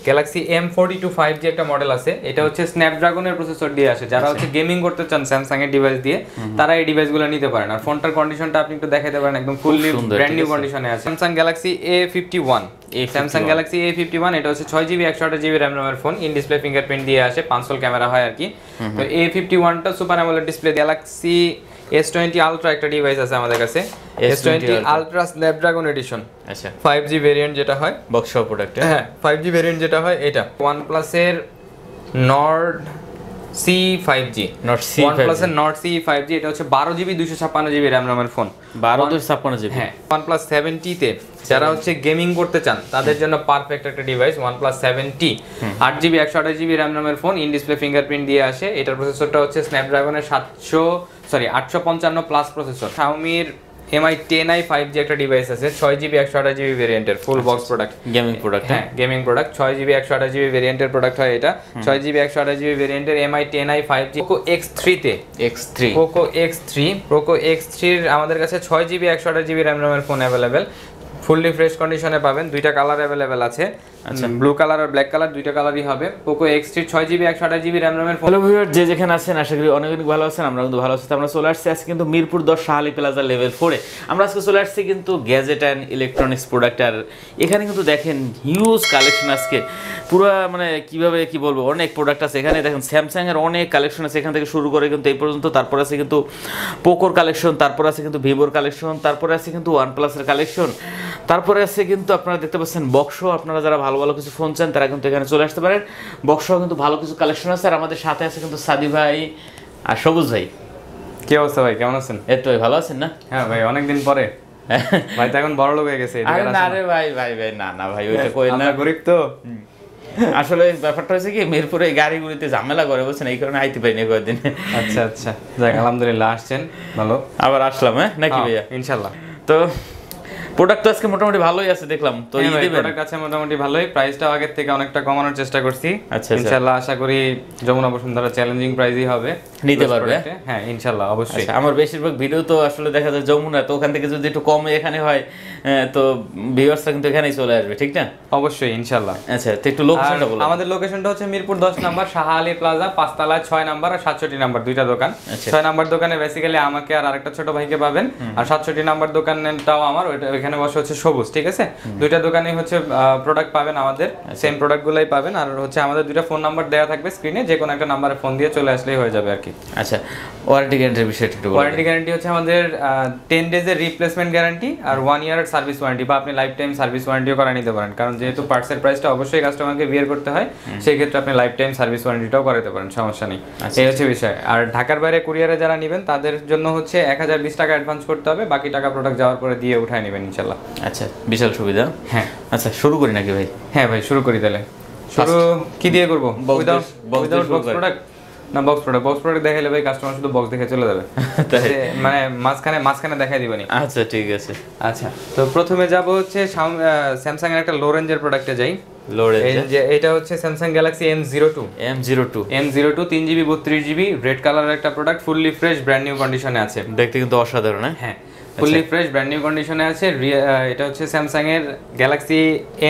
Galaxy M forty two five যে একটা model আছে এটা হচ্ছে স্ন্যাপড্রাগনের প্রসেসর দিয়ে আসে। যারা হচ্ছে গেমিং করতে চান স্যামসাং এর ডিভাইস দিয়ে তারা এই ডিভাইসগুলো নিতে পারেন। আর ফোনটার কন্ডিশনটা আপনি একটু দেখাতে পারেন একদম ফুললি ব্র্যান্ড নিউ কন্ডিশনে আছে। Samsung Galaxy A fifty one এই Samsung Galaxy A fifty one এটা হচ্ছে ছয় জিবি একশো আঠাশ জিবি র্যাম রোমের ফোন ইন ডিসপ্লে ফিঙ্গারপ্রিন্ট দিয়ে আসে পাঁচশোল ক্যামেরা হয় আর কি। তো এ ফিফটি ওয়ানটা super AMOLED display Galaxy S twenty ultra একটা ডিভাইস আছে আমাদের কাছে। S twenty Ultra। Ultra Snapdragon edition আচ্ছা। ফাইভ জি ভেরিয়েন্ট যেটা হয়। বক্স প্রোডাক্ট হ্যাঁ? ফাইভ জি ভেরিয়েন্ট যেটা হয় এটা। ওয়ান প্লাসের Nord C five G not C one প্লাসের নর্ড সি ফাইভ জি এটা হচ্ছে বারো জিবি দুশো ছাপ্পান্ন জিবি র্যাম রমের ফোন বারো দুই ছাপ্পান্ন জিবি হ্যাঁ ওয়ান প্লাস সেভেন্টিতে যারা হচ্ছে গেমিং করতে চান তাদের জন্য পারফেক্ট একটা device one plus seven T আট জিবি একশো আঠাশ জিবি র্যাম রমের ফোন ইন ডিসপ্লে ফিঙ্গারপ্রিন্ট দিয়ে আসে। এটার প্রসেসরটা হচ্ছে স্ন্যাপড্রাগনের সাতশো সরি আটশো পঞ্চান্ন plus processor শাওমির Mi ten i five G একটা ডিভাইস আছে ছয় জিবি একশো আঠাশ জিবি ভেরিয়েন্টের full box product gaming product হ্যাঁ গেমিং প্রোডাক্ট ছয় জিবি একশো আঠাশ জিবি ভেরিয়েন্টের প্রোডাক্ট হয় এটা। ছয় জিবি একশো আঠাশ জিবি ভেরিয়েন্টের Mi ten i five G Poco X থ্রিতে X three Poco X three Poco X থ্রির আমাদের কাছে ছয় জিবি একশো আঠাশ জিবি র্যাম রমের ফোন অ্যাভেলেবেল ফুললি ফ্রেশ কন্ডিশনে পাবেন দুইটা কালার অ্যাভেলেবেল আছে। আচ্ছা। ব্লু কালার আর ব্ল্যাক কালার দুইটা কালারই হবে। পোকো এক্স থ্রি ছয় জিবি একশো আঠাশ GB RAM phone hello viewer যে যেখানে আছেন আশা করি অনেক অনেক ভালো আছেন আমরা কিন্তু ভালো আছি। আমরা চলে আসছি আজকে কিন্তু মিরপুর দশ শাহালি প্লাজা লেভেল ফোরে আমরা আজকে চলে আসছি কিন্তু গ্যাজেট অ্যান্ড ইলেকট্রনিক্স প্রোডাক্ট আর এখানে কিন্তু দেখেন হিউজ কালেকশন আজকে। পুরো মানে কীভাবে কি বলব অনেক প্রোডাক্ট আছে। এখানে দেখেন স্যামসাং এর অনেক কালেকশন আছে। এখান থেকে শুরু করে কিন্তু এই পর্যন্ত। তারপর আছে কিন্তু পোকোর কালেকশন তারপর আছে কিন্তু ভিভোর কালেকশন তারপরে আছে কিন্তু ওয়ান প্লাসের কালেকশন তারপরে আছে কিন্তু আপনারা দেখতে পাচ্ছেন বক্সও আপনারা যারা ভালো ভালো ভালো কিছু ফোন চান তারা কিন্তু এখানে চলে আসতে পারেন। বক্সও কিন্তু ভালো কিছু কালেকশন আছে আর আমাদের সাথে আছে কিন্তু সাদি ভাই আর সবুজ ভাই। কি অবস্থা ভাই? কেমন আছেন? এই তো ভালো আছেন না? হ্যাঁ ভাই অনেকদিন পরে। ভাই তো এখন বড় লোক হয়ে গেছে আরে না রে ভাই ভাই ভাই না না ভাই ওইটা কই না। গরিব তো। আসলে ব্যাপারটা হচ্ছে কি মিরপুরে এই গাড়িগুলিতে ঝামেলা করে বলছেন এই কারণে আইতে পারিনি কয়েকদিন। আচ্ছা আচ্ছা। যাক আলহামদুলিল্লাহ আসছেন ভালো। আবার আসলাম হ্যাঁ? নাকি হ্যাঁ, ভাইয়া? ইনশাল্লাহ। তো প্রোডাক্ট তো আজকে মোটামুটি ভালোই আছে দেখলাম। তো ই দিবেন? প্রোডাক্ট আছে মোটামুটি ভালোই। প্রাইসটাও আগের থেকে অনেকটা কমানোর চেষ্টা করছি। আচ্ছা, আচ্ছা। ইনশাল্লাহ আশা করি যমুনা বসুন্ধরা চ্যালেঞ্জিং প্রাইসই হবে। নিতে পারবে? হ্যাঁ ইনশাল্লাহ অবশ্যই। আচ্ছা আমার বেশিরভাগ ভিডিও তো আসলে দেখা যায় যমুনা তো ওখান থেকে যদি একটু কম এখানে হয় তো ভিউয়ার্সরা কিন্তু এখানেই চলে আসবে ঠিক না? অবশ্যই ইনশাল্লাহ আচ্ছা তো একটু লোকেশনটা বলো। আমাদের লোকেশনটা হচ্ছে মিরপুর দশ নাম্বার শাহ আলী প্লাজা পাঁচতলা ছয় নাম্বার আর সাতষট্টি নাম্বার দুইটা দোকান। আচ্ছা। ছয় নাম্বার দোকানে বেসিক্যালি আমাকে আর আরেকটা ছোট ভাইকে পাবেন। আর সাতষট্টি নাম্বার দোকানটাও আমার ওইটা ওইখানে বসে হচ্ছে সবুজ ঠিক আছে? দুইটা দোকানে হচ্ছে প্রোডাক্ট পাবেন আমাদের আচ্ছা। সেম প্রোডাক্টগুলোই পাবেন। আর হচ্ছে আমাদের দুইটা ফোন নাম্বার দেওয়া থাকবে স্ক্রিনে যে কোনো একটা নাম্বারে ফোন দিয়ে চলে আসলেই হয়ে যাবে আর কি আচ্ছা ওয়ারেন্টি গ্যারান্টির বিষয়টা একটু ওয়ারেন্টি গ্যারান্টি হচ্ছে আমাদের টেন ডেজের রিপ্লেসমেন্ট গ্যারান্টি আর ওয়ান ইয়ারের সার্ভিস ওয়ারেন্টি বা আপনি লাইফ টাইম সার্ভিস ওয়ারেন্টিও করা নিতে পারেন। কারণ যেহেতু পার্টসের প্রাইসটা অবশ্যই কাস্টমারকে বিয়ার করতে হয় সেই ক্ষেত্রে আপনি লাইফ টাইম সার্ভিস ওয়ারেন্টিটাও করাতে পারেন সমস্যা নেই। আচ্ছা। এই হচ্ছে বিষয়। আর ঢাকার বাইরে কুরিয়ারে যারা নেবেন তাদের জন্য হচ্ছে এক হাজার বিশ টাকা অ্যাডভান্স করতে হবে বাকি টাকা প্রোডাক্ট যাওয়ার পরে দিয়ে উঠায় নেবেন ইনশাল্লাহ আচ্ছা। বিশাল সুবিধা। হ্যাঁ। আচ্ছা শুরু করি নাকি ভাই? হ্যাঁ ভাই শুরু করি তাহলে। শুরু কি দিয়ে করব? উইদাউট দিয়ে- box দিয়ে উইদাউট বক্স প্রোডাক্ট না বক্স প্রোডাক্ট বক্স প্রোডাক্ট দেখাইলে ভাই কাস্টমার শুধু বক্স দেখে চলে যাবে। মানে মাঝখানে মাঝখানে দেখাই দিবেনি। আচ্ছা ঠিক আছে। আচ্ছা তো প্রথমে যাব হচ্ছে স্যামসাং এর একটা লো রেঞ্জের প্রোডাক্টে যাই। যে এটা হচ্ছে Samsung Galaxy M zero two M zero two M zero two তিন জিবি বত্রিশ জিবি রেড কালারের একটা product fully fresh brand new কন্ডিশনে আছে। দেখতে কিন্তু অসাধারণ হ্যাঁ? হ্যাঁ। ফুললি ফ্রেশ ব্র্যান্ড নিউ কন্ডিশনে আছে এটা হচ্ছে স্যামসাং এর Galaxy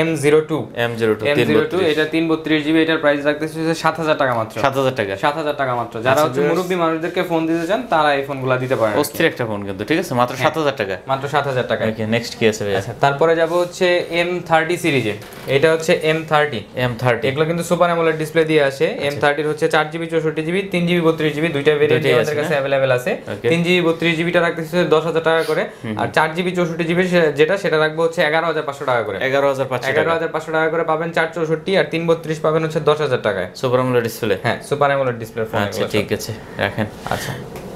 M zero two M zero two M zero two এটা তিন বত্রিশ জিবি এটার প্রাইস রাখতেছে হচ্ছে সাত হাজার টাকা মাত্র। সাত হাজার টাকা। সাত হাজার টাকা মাত্র। যারা আচ্ছা, হচ্ছে মুরব্বী মানুষদেরকে ফোন দিতে চান তারা এই ফোনগুলো দিতে পারেন অস্থির একটা ফোন কিন্তু ঠিক আছে? মাত্র সাত হাজার টাকা। মাত্র সাত হাজার টাকা নেক্সট কি আছে আচ্ছা তারপরে যাব হচ্ছে এম থার্টি সিরিজে এটা হচ্ছে এম থার্টি এম থার্টি এগুলো কিন্তু সুপার অ্যামোলেড ডিসপ্লে দিয়ে আসে। এম থার্টির হচ্ছে চার জিবি চৌষট্টি জিবি তিন জিবি বত্রিশ জিবি দুইটা ভেরিয়েন্ট আমাদের আছে কাছে অ্যাভেলেবেল আছে. তিন জিবি বত্রিশ জিবিটা রাখতেছে দশ হাজার টাকা করে। আর চার জিবি চৌষট্টি জিবি যেটা সেটা রাখব হচ্ছে এগারো হাজার পাঁচশো টাকা করে। এগারো হাজার পাঁচশো এগারো হাজার পাঁচশো টাকা করে পাবেন চার চৌষট্টি আর তিন বত্রিশ পাবেন হচ্ছে দশ হাজার টাকায়। সুপার ডিসপ্লে হ্যাঁ সুপার অ্যামোলেড ডিসপ্লে ফোন আচ্ছা ঠিক আছে রাখেন। আচ্ছা।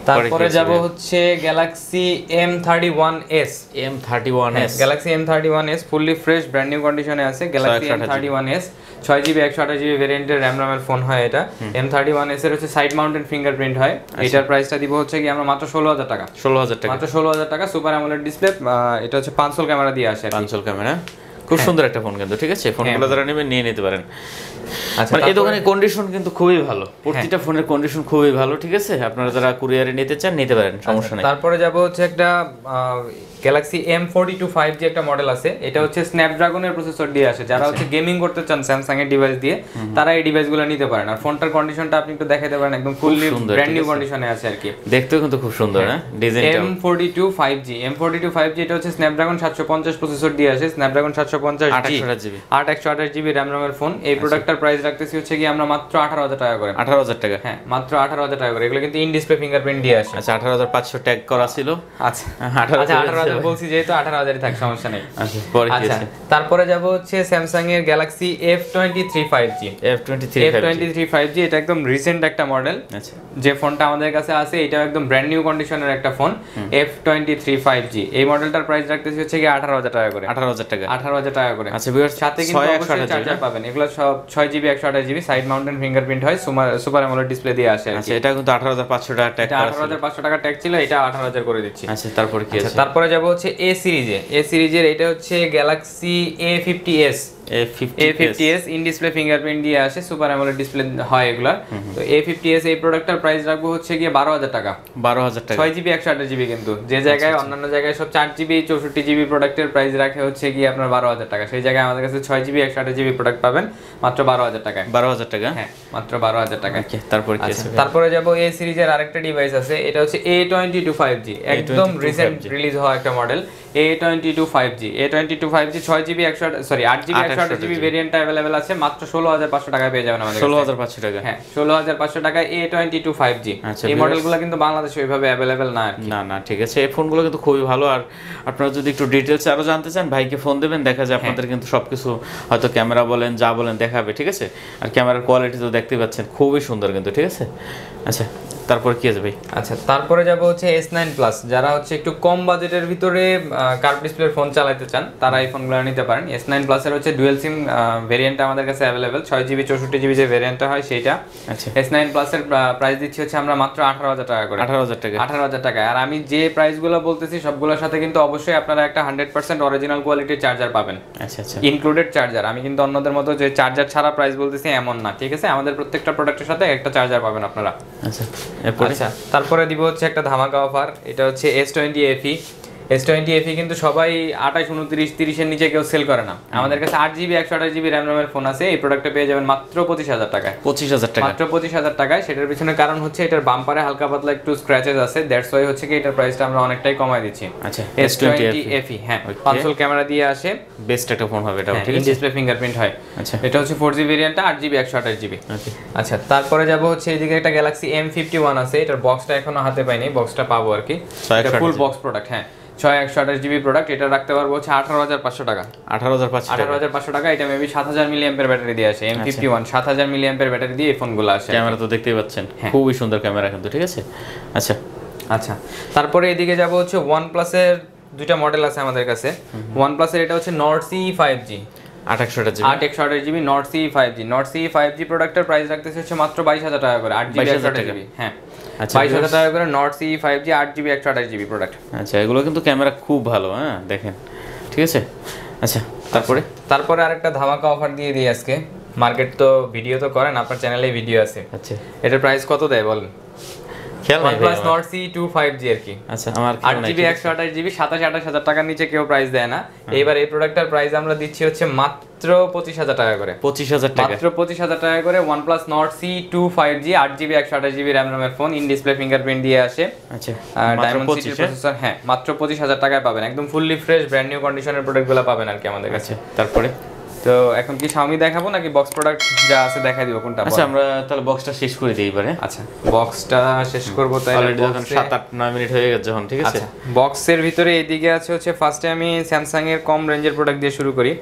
তারপরে যাব হচ্ছে Galaxy M thirty one S M thirty one S Galaxy M thirty one S fully fresh brand new কন্ডিশনে আছে Galaxy M 128 thirty one S ছয় জিবি একশো আঠাশ জিবি ভেরিয়েন্টের র্যাম রামের ফোন হয় এটা। এম থার্টি ওয়ান এস এর হচ্ছে সাইড মাউন্টেন ফিঙ্গারপ্রিন্ট হয়। এটার প্রাইসটা দিব হচ্ছে কি আমরা মাত্র ষোলো হাজার টাকা। ষোলো হাজার টাকা। মাত্র ষোলো হাজার টাকা সুপার অ্যামোলেড ডিসপ্লে এটা হচ্ছে পাঁচশোল ক্যামেরা দিয়ে আসে। Punch hole camera. খুব সুন্দর একটা ফোন কিন্তু ঠিক আছে? ফোনগুলো যারা নেবেন নিয়ে নিতে পারেন। আচ্ছা মানে এই দোকানের কন্ডিশন কিন্তু খুবই ভালো। প্রতিটা ফোনের কন্ডিশন খুবই ভালো ঠিক আছে? আপনারা যারা কুরিয়ারে নিতে চান নিতে পারেন সমস্যা নেই। তারপরে যাব হচ্ছে একটা Galaxy M forty two five G একটা মডেল আছে এটা হচ্ছে স্ন্যাপড্রাগনের প্রসেসর দিয়ে আসে। যারা হচ্ছে গেমিং করতে চান স্যামসাং এর ডিভাইস দিয়ে তারা এই ডিভাইসগুলো নিতে পারেন। আর ফোনটার কন্ডিশনটা আপনি একটু দেখাতে পারেন একদম ফুললি ব্র্যান্ড নিউ কন্ডিশনে আছে। আর কি। দেখতেও কিন্তু খুব সুন্দর হ্যাঁ? ডিজাইনটা M forty two five G M forty two five G এটা হচ্ছে স্ন্যাপড্রাগন সাতশো পঞ্চাশ প্রসেসর দিয়ে আসে স্ন্যাপড্রাগন সাতশো পঞ্চাশ আট একশো আঠাশ জিবি। আট একশো আঠাশ জিবি র্যাম রমের ফোন এই প্রোডাক্টটার প্রাইস রাখতেছি হচ্ছে কি আমরা মাত্র আঠারো হাজার টাকা করে। আঠারো হাজার টাকা। হ্যাঁ মাত্র আঠারো হাজার টাকা করে। এগুলো কিন্তু ইন ডিসপ্লে ফিঙ্গারপ্রিন্ট দিয়ে আসে। আচ্ছা আঠারো হাজার পাঁচশো ট্যাগ করা ছিল। আচ্ছা। আঠারো আচ্ছা আঠারো হাজার বলছি যেহেতু আঠারো হাজারই থাক সমস্যা নেই। আচ্ছা আচ্ছা তারপরে যাব হচ্ছে স্যামসাং এর Galaxy F twenty three five G F twenty three F twenty three five G এটা একদম রিসেন্ট একটা মডেল আচ্ছা। যে ফোনটা আমাদের কাছে আছে এটাও একদম ব্র্যান্ড নিউ কন্ডিশনের একটা phone F twenty three five G এই মডেলটার প্রাইস রাখতেছি হচ্ছে কি আঠারো হাজার টাকা করে। আঠারো হাজার টাকা। আঠারো হাজার টাকা করে। আচ্ছা সাথে কিন্তু চার্জার পাবেন। এগুলো সব ছয় জিবি একশো আঠাশ জিবি সাইড মাউন্টেন ফিঙ্গারপ্রিন্ট হয় সুপার অ্যামোলেড ডিসপ্লে দিয়ে আসে আচ্ছা এটা কিন্তু আঠারো হাজার পাঁচশো টাকা ট্যাগ আঠারো হাজার পাঁচশো টাকা ট্যাগ ছিল এটা আঠারো হাজার করে দিচ্ছি। আচ্ছা তারপর কি আচ্ছা আছে? তারপরে যাব হচ্ছে এ। সিরিজে এ সিরিজের এটা হচ্ছে Galaxy A fifty S A fifty A fifty S in display fingerprint দিয়ে আসে সুপার অ্যামোলেড ডিসপ্লে হয় এগুলা। তো এ ফিফটি এস এই প্রোডাক্টটার প্রাইস রাখব হচ্ছে গিয়ে বারো হাজার টাকা। বারো হাজার টাকা। ছয় জিবি একশো আঠাশ জিবি কিন্তু। যে জায়গায় অন্যান্য জায়গায় সব চার জিবি চৌষট্টি জিবি প্রোডাক্টের প্রাইস রাখে হচ্ছে গিয়ে আপনার বারো হাজার টাকা। সেই জায়গায় আমাদের কাছে ছয় জিবি একশো আঠাশ জিবি প্রোডাক্ট পাবেন মাত্র বারো হাজার টাকায়। বারো হাজার টাকা? হ্যাঁ মাত্র বারো হাজার টাকায়। ওকে তারপর কি আচ্ছা, আছে? তারপরে যাব এ সিরিজের আরেকটা ডিভাইস আছে। এটা হচ্ছে A twenty two five G একদম রিসেন্ট রিলিজ হওয়া একটা model A twenty two five G A twenty two five G ছয় জিবি একশো সরি আট জিবি একশো আট জিবি ভেরিয়েন্টটা অ্যাভেলেবেল আছে মাত্র ষোলো হাজার পাঁচশো টাকায় পেয়ে যাবেন আমাদের ষোলো হাজার পাঁচশো টাকা। হ্যাঁ ষোলো হাজার পাঁচশো টাকায় A twenty two five G আচ্ছা, এই মডেলগুলো কিন্তু বাংলাদেশে ওইভাবে অ্যাভেলেবেল না না না ঠিক আছে। এই ফোনগুলো কিন্তু খুবই ভালো। আর আপনারা যদি একটু ডিটেলস আরও জানতে চান ভাইকে ফোন দেবেন দেখা যায় আপনাদের কিন্তু সবকিছু হয়তো ক্যামেরা বলেন যা বলেন দেখাবে ঠিক আছে? আর ক্যামেরার কোয়ালিটি তো দেখতে পাচ্ছেন খুবই সুন্দর কিন্তু ঠিক আছে? আচ্ছা তারপর কি ভাই? আচ্ছা তারপরে যাব হচ্ছে এস নাইন প্লাস যারা হচ্ছে একটু কম বাজেটের ভিতরে কার্ভ ডিসপ্লের ফোন চালাতে চান তারা এই ফোনগুলো নিতে পারেন। এস নাইন প্লাসের হচ্ছে ডুয়েল সিম ভেরিয়েন্টটা আমাদের কাছে অ্যাভেলেবেল ছয় জিবি চৌষট্টি জিবি যে ভেরিয়েন্টটা হয় সেইটা। আচ্ছা। এস নাইন প্লাসের প্রাইস দিচ্ছি হচ্ছে আমরা মাত্র আঠারো হাজার টাকা করে। আঠারো হাজার টাকা। আঠারো হাজার টাকা আর আমি যে প্রাইসগুলো বলতেছি সবগুলোর সাথে কিন্তু অবশ্যই আপনারা একটা হান্ড্রেড পার্সেন্ট অরিজিনাল কোয়ালিটির চার্জার পাবেন। আচ্ছা আচ্ছা। ইনক্লুডেড চার্জার আমি কিন্তু অন্যদের মতো যে চার্জার ছাড়া প্রাইস বলতেছি এমন না ঠিক আছে? আমাদের প্রত্যেকটা প্রোডাক্টের সাথে একটা চার্জার পাবেন আপনারা। আচ্ছা। আচ্ছা তারপরে দিব হচ্ছে একটা ধামাকা অফার এটা হচ্ছে S twenty FE S twenty FE কিন্তু সবাই আঠাশ উনত্রিশ তিরিশের নিচে কেউ সেল করে না। আমাদের কাছে আট জিবি একশো আঠাশ জিবি র্যাম রমের ফোন আছে এই প্রোডাক্টটা পেয়ে যাবেন মাত্র পঁচিশ হাজার টাকায়। পঁচিশ হাজার টাকা। মাত্র পঁচিশ হাজার টাকায়। সেটার পিছনে কারণ হচ্ছে এটার বাম্পারে হালকা পাতলা একটু স্ক্র্যাচেস আছে। দ্যাটস ওয়াই হচ্ছে কি এটার প্রাইসটা আমরা অনেকটাই কমাই দিচ্ছি। আচ্ছা এস টোয়েন্টি এফি হ্যাঁ. কনসোল ক্যামেরা দিয়ে আসে। বেস্ট একটা ফোন হবে এটা ঠিক আছে? ডিসপ্লে ফিঙ্গারপ্রিন্ট হয়। আচ্ছা। এটা হচ্ছে ফোর জি ভেরিয়েন্টটা আট জিবি একশো আঠাশ জিবি আচ্ছা তারপরে যাব হচ্ছে এইদিকে একটা গ্যালাক্সি এম ফিফটি ওয়ান আছে। এটার বক্সটা এখনও হাতে পাইনি বক্সটা পাবো আর কি। ফুল বক্স প্রোডাক্ট হ্যাঁ। ছয় একশো আঠাশ জিবি প্রোডাক্ট এটা রাখতে পারব হচ্ছে আঠারো হাজার পাঁচশো টাকা। আঠারো হাজার পাঁচশো আঠারো হাজার পাঁচশো টাকা এটা মেবি সাত হাজার মিলি অ্যাম্পের ব্যাটারি দিয়ে আসে এম ফিফটি ওয়ান সাত হাজার মিলি অ্যাম্পের ব্যাটারি দিয়ে এই ফোনগুলো আসে ক্যামেরা তো দেখতেই পাচ্ছেন হ্যাঁ। খুবই সুন্দর ক্যামেরা কিন্তু ঠিক আছে? আচ্ছা। আচ্ছা তারপরে এদিকে যাব হচ্ছে ওয়ান প্লাসের দুইটা মডেল আছে আমাদের কাছে। ওয়ান প্লাসের এটা হচ্ছে নর্ড সি ফাইভ জি আট একশো আট একশো আঠাশ GB Nord C five G Nord C five G প্রোডাক্টের প্রাইস রাখতেছে হচ্ছে মাত্র বাইশ হাজার টাকা করে আট জিবি 22,000 একশো আঠাশ টাকা। জিবি হ্যাঁ। আচ্ছা, বাইশ হাজার টাকা করে নট সি ফাইভ জি আট জিবি একশো আঠাশ জিবি প্রোডাক্ট আচ্ছা এগুলো কিন্তু ক্যামেরা খুব ভালো হ্যাঁ দেখেন। ঠিক আছে? আচ্ছা তারপরে? তারপরে আরেকটা ধামাকা অফার দিয়ে দিই আজকে। মার্কেট তো ভিডিও তো করেন আপনার চ্যানেলে ভিডিও আছে। আচ্ছা। এটার প্রাইস কত দেয় বলেন? খেয়াল নাই OnePlus Nord C 25G আর কি। আচ্ছা আমার আট খেয়াল নাই জিবি একশো আঠাশ জিবি সাতাশ আঠাশ হাজার টাকার নিচে কেউ প্রাইস দেয় না। এইবার এই প্রোডাক্টের প্রাইস আমরা দিচ্ছি হচ্ছে মাত্র পঁচিশ হাজার টাকা করে। পঁচিশ হাজার টাকা। মাত্র পঁচিশ হাজার টাকা করে one plus Nord C two five G আট জিবি একশো আঠাশ জিবি র্যাম রমের ফোন ইন ডিসপ্লে ফিঙ্গারপ্রিন্ট দিয়ে আসে। আচ্ছা ডায়মন্ড সিটির প্রসেসর হ্যাঁ? মাত্র পঁচিশ হাজার টাকায় পাবেন। একদম ফুললি ফ্রেশ ব্র্যান্ড নিউ কন্ডিশনের প্রোডাক্টগুলো পাবেন আর কি আমাদের কাছে। আচ্ছা তারপরে? তো এখন কি Xiaomi দেখাবো নাকি বক্স প্রোডাক্ট যা আছে দেখাই দিব কোনটা আচ্ছা আমরা তাহলে বক্সটা শেষ করে দিই এবারে। আচ্ছা বক্সটা শেষ করব তাই অলরেডি যখন সাত আট নয় মিনিট হয়ে গেছে যখন ঠিক আছে? আচ্ছা বক্সের ভিতরে এইদিকে আছে হচ্ছে ফার্স্টে আমি স্যামসাং এর কম রেঞ্জের প্রোডাক্ট দিয়ে শুরু করি।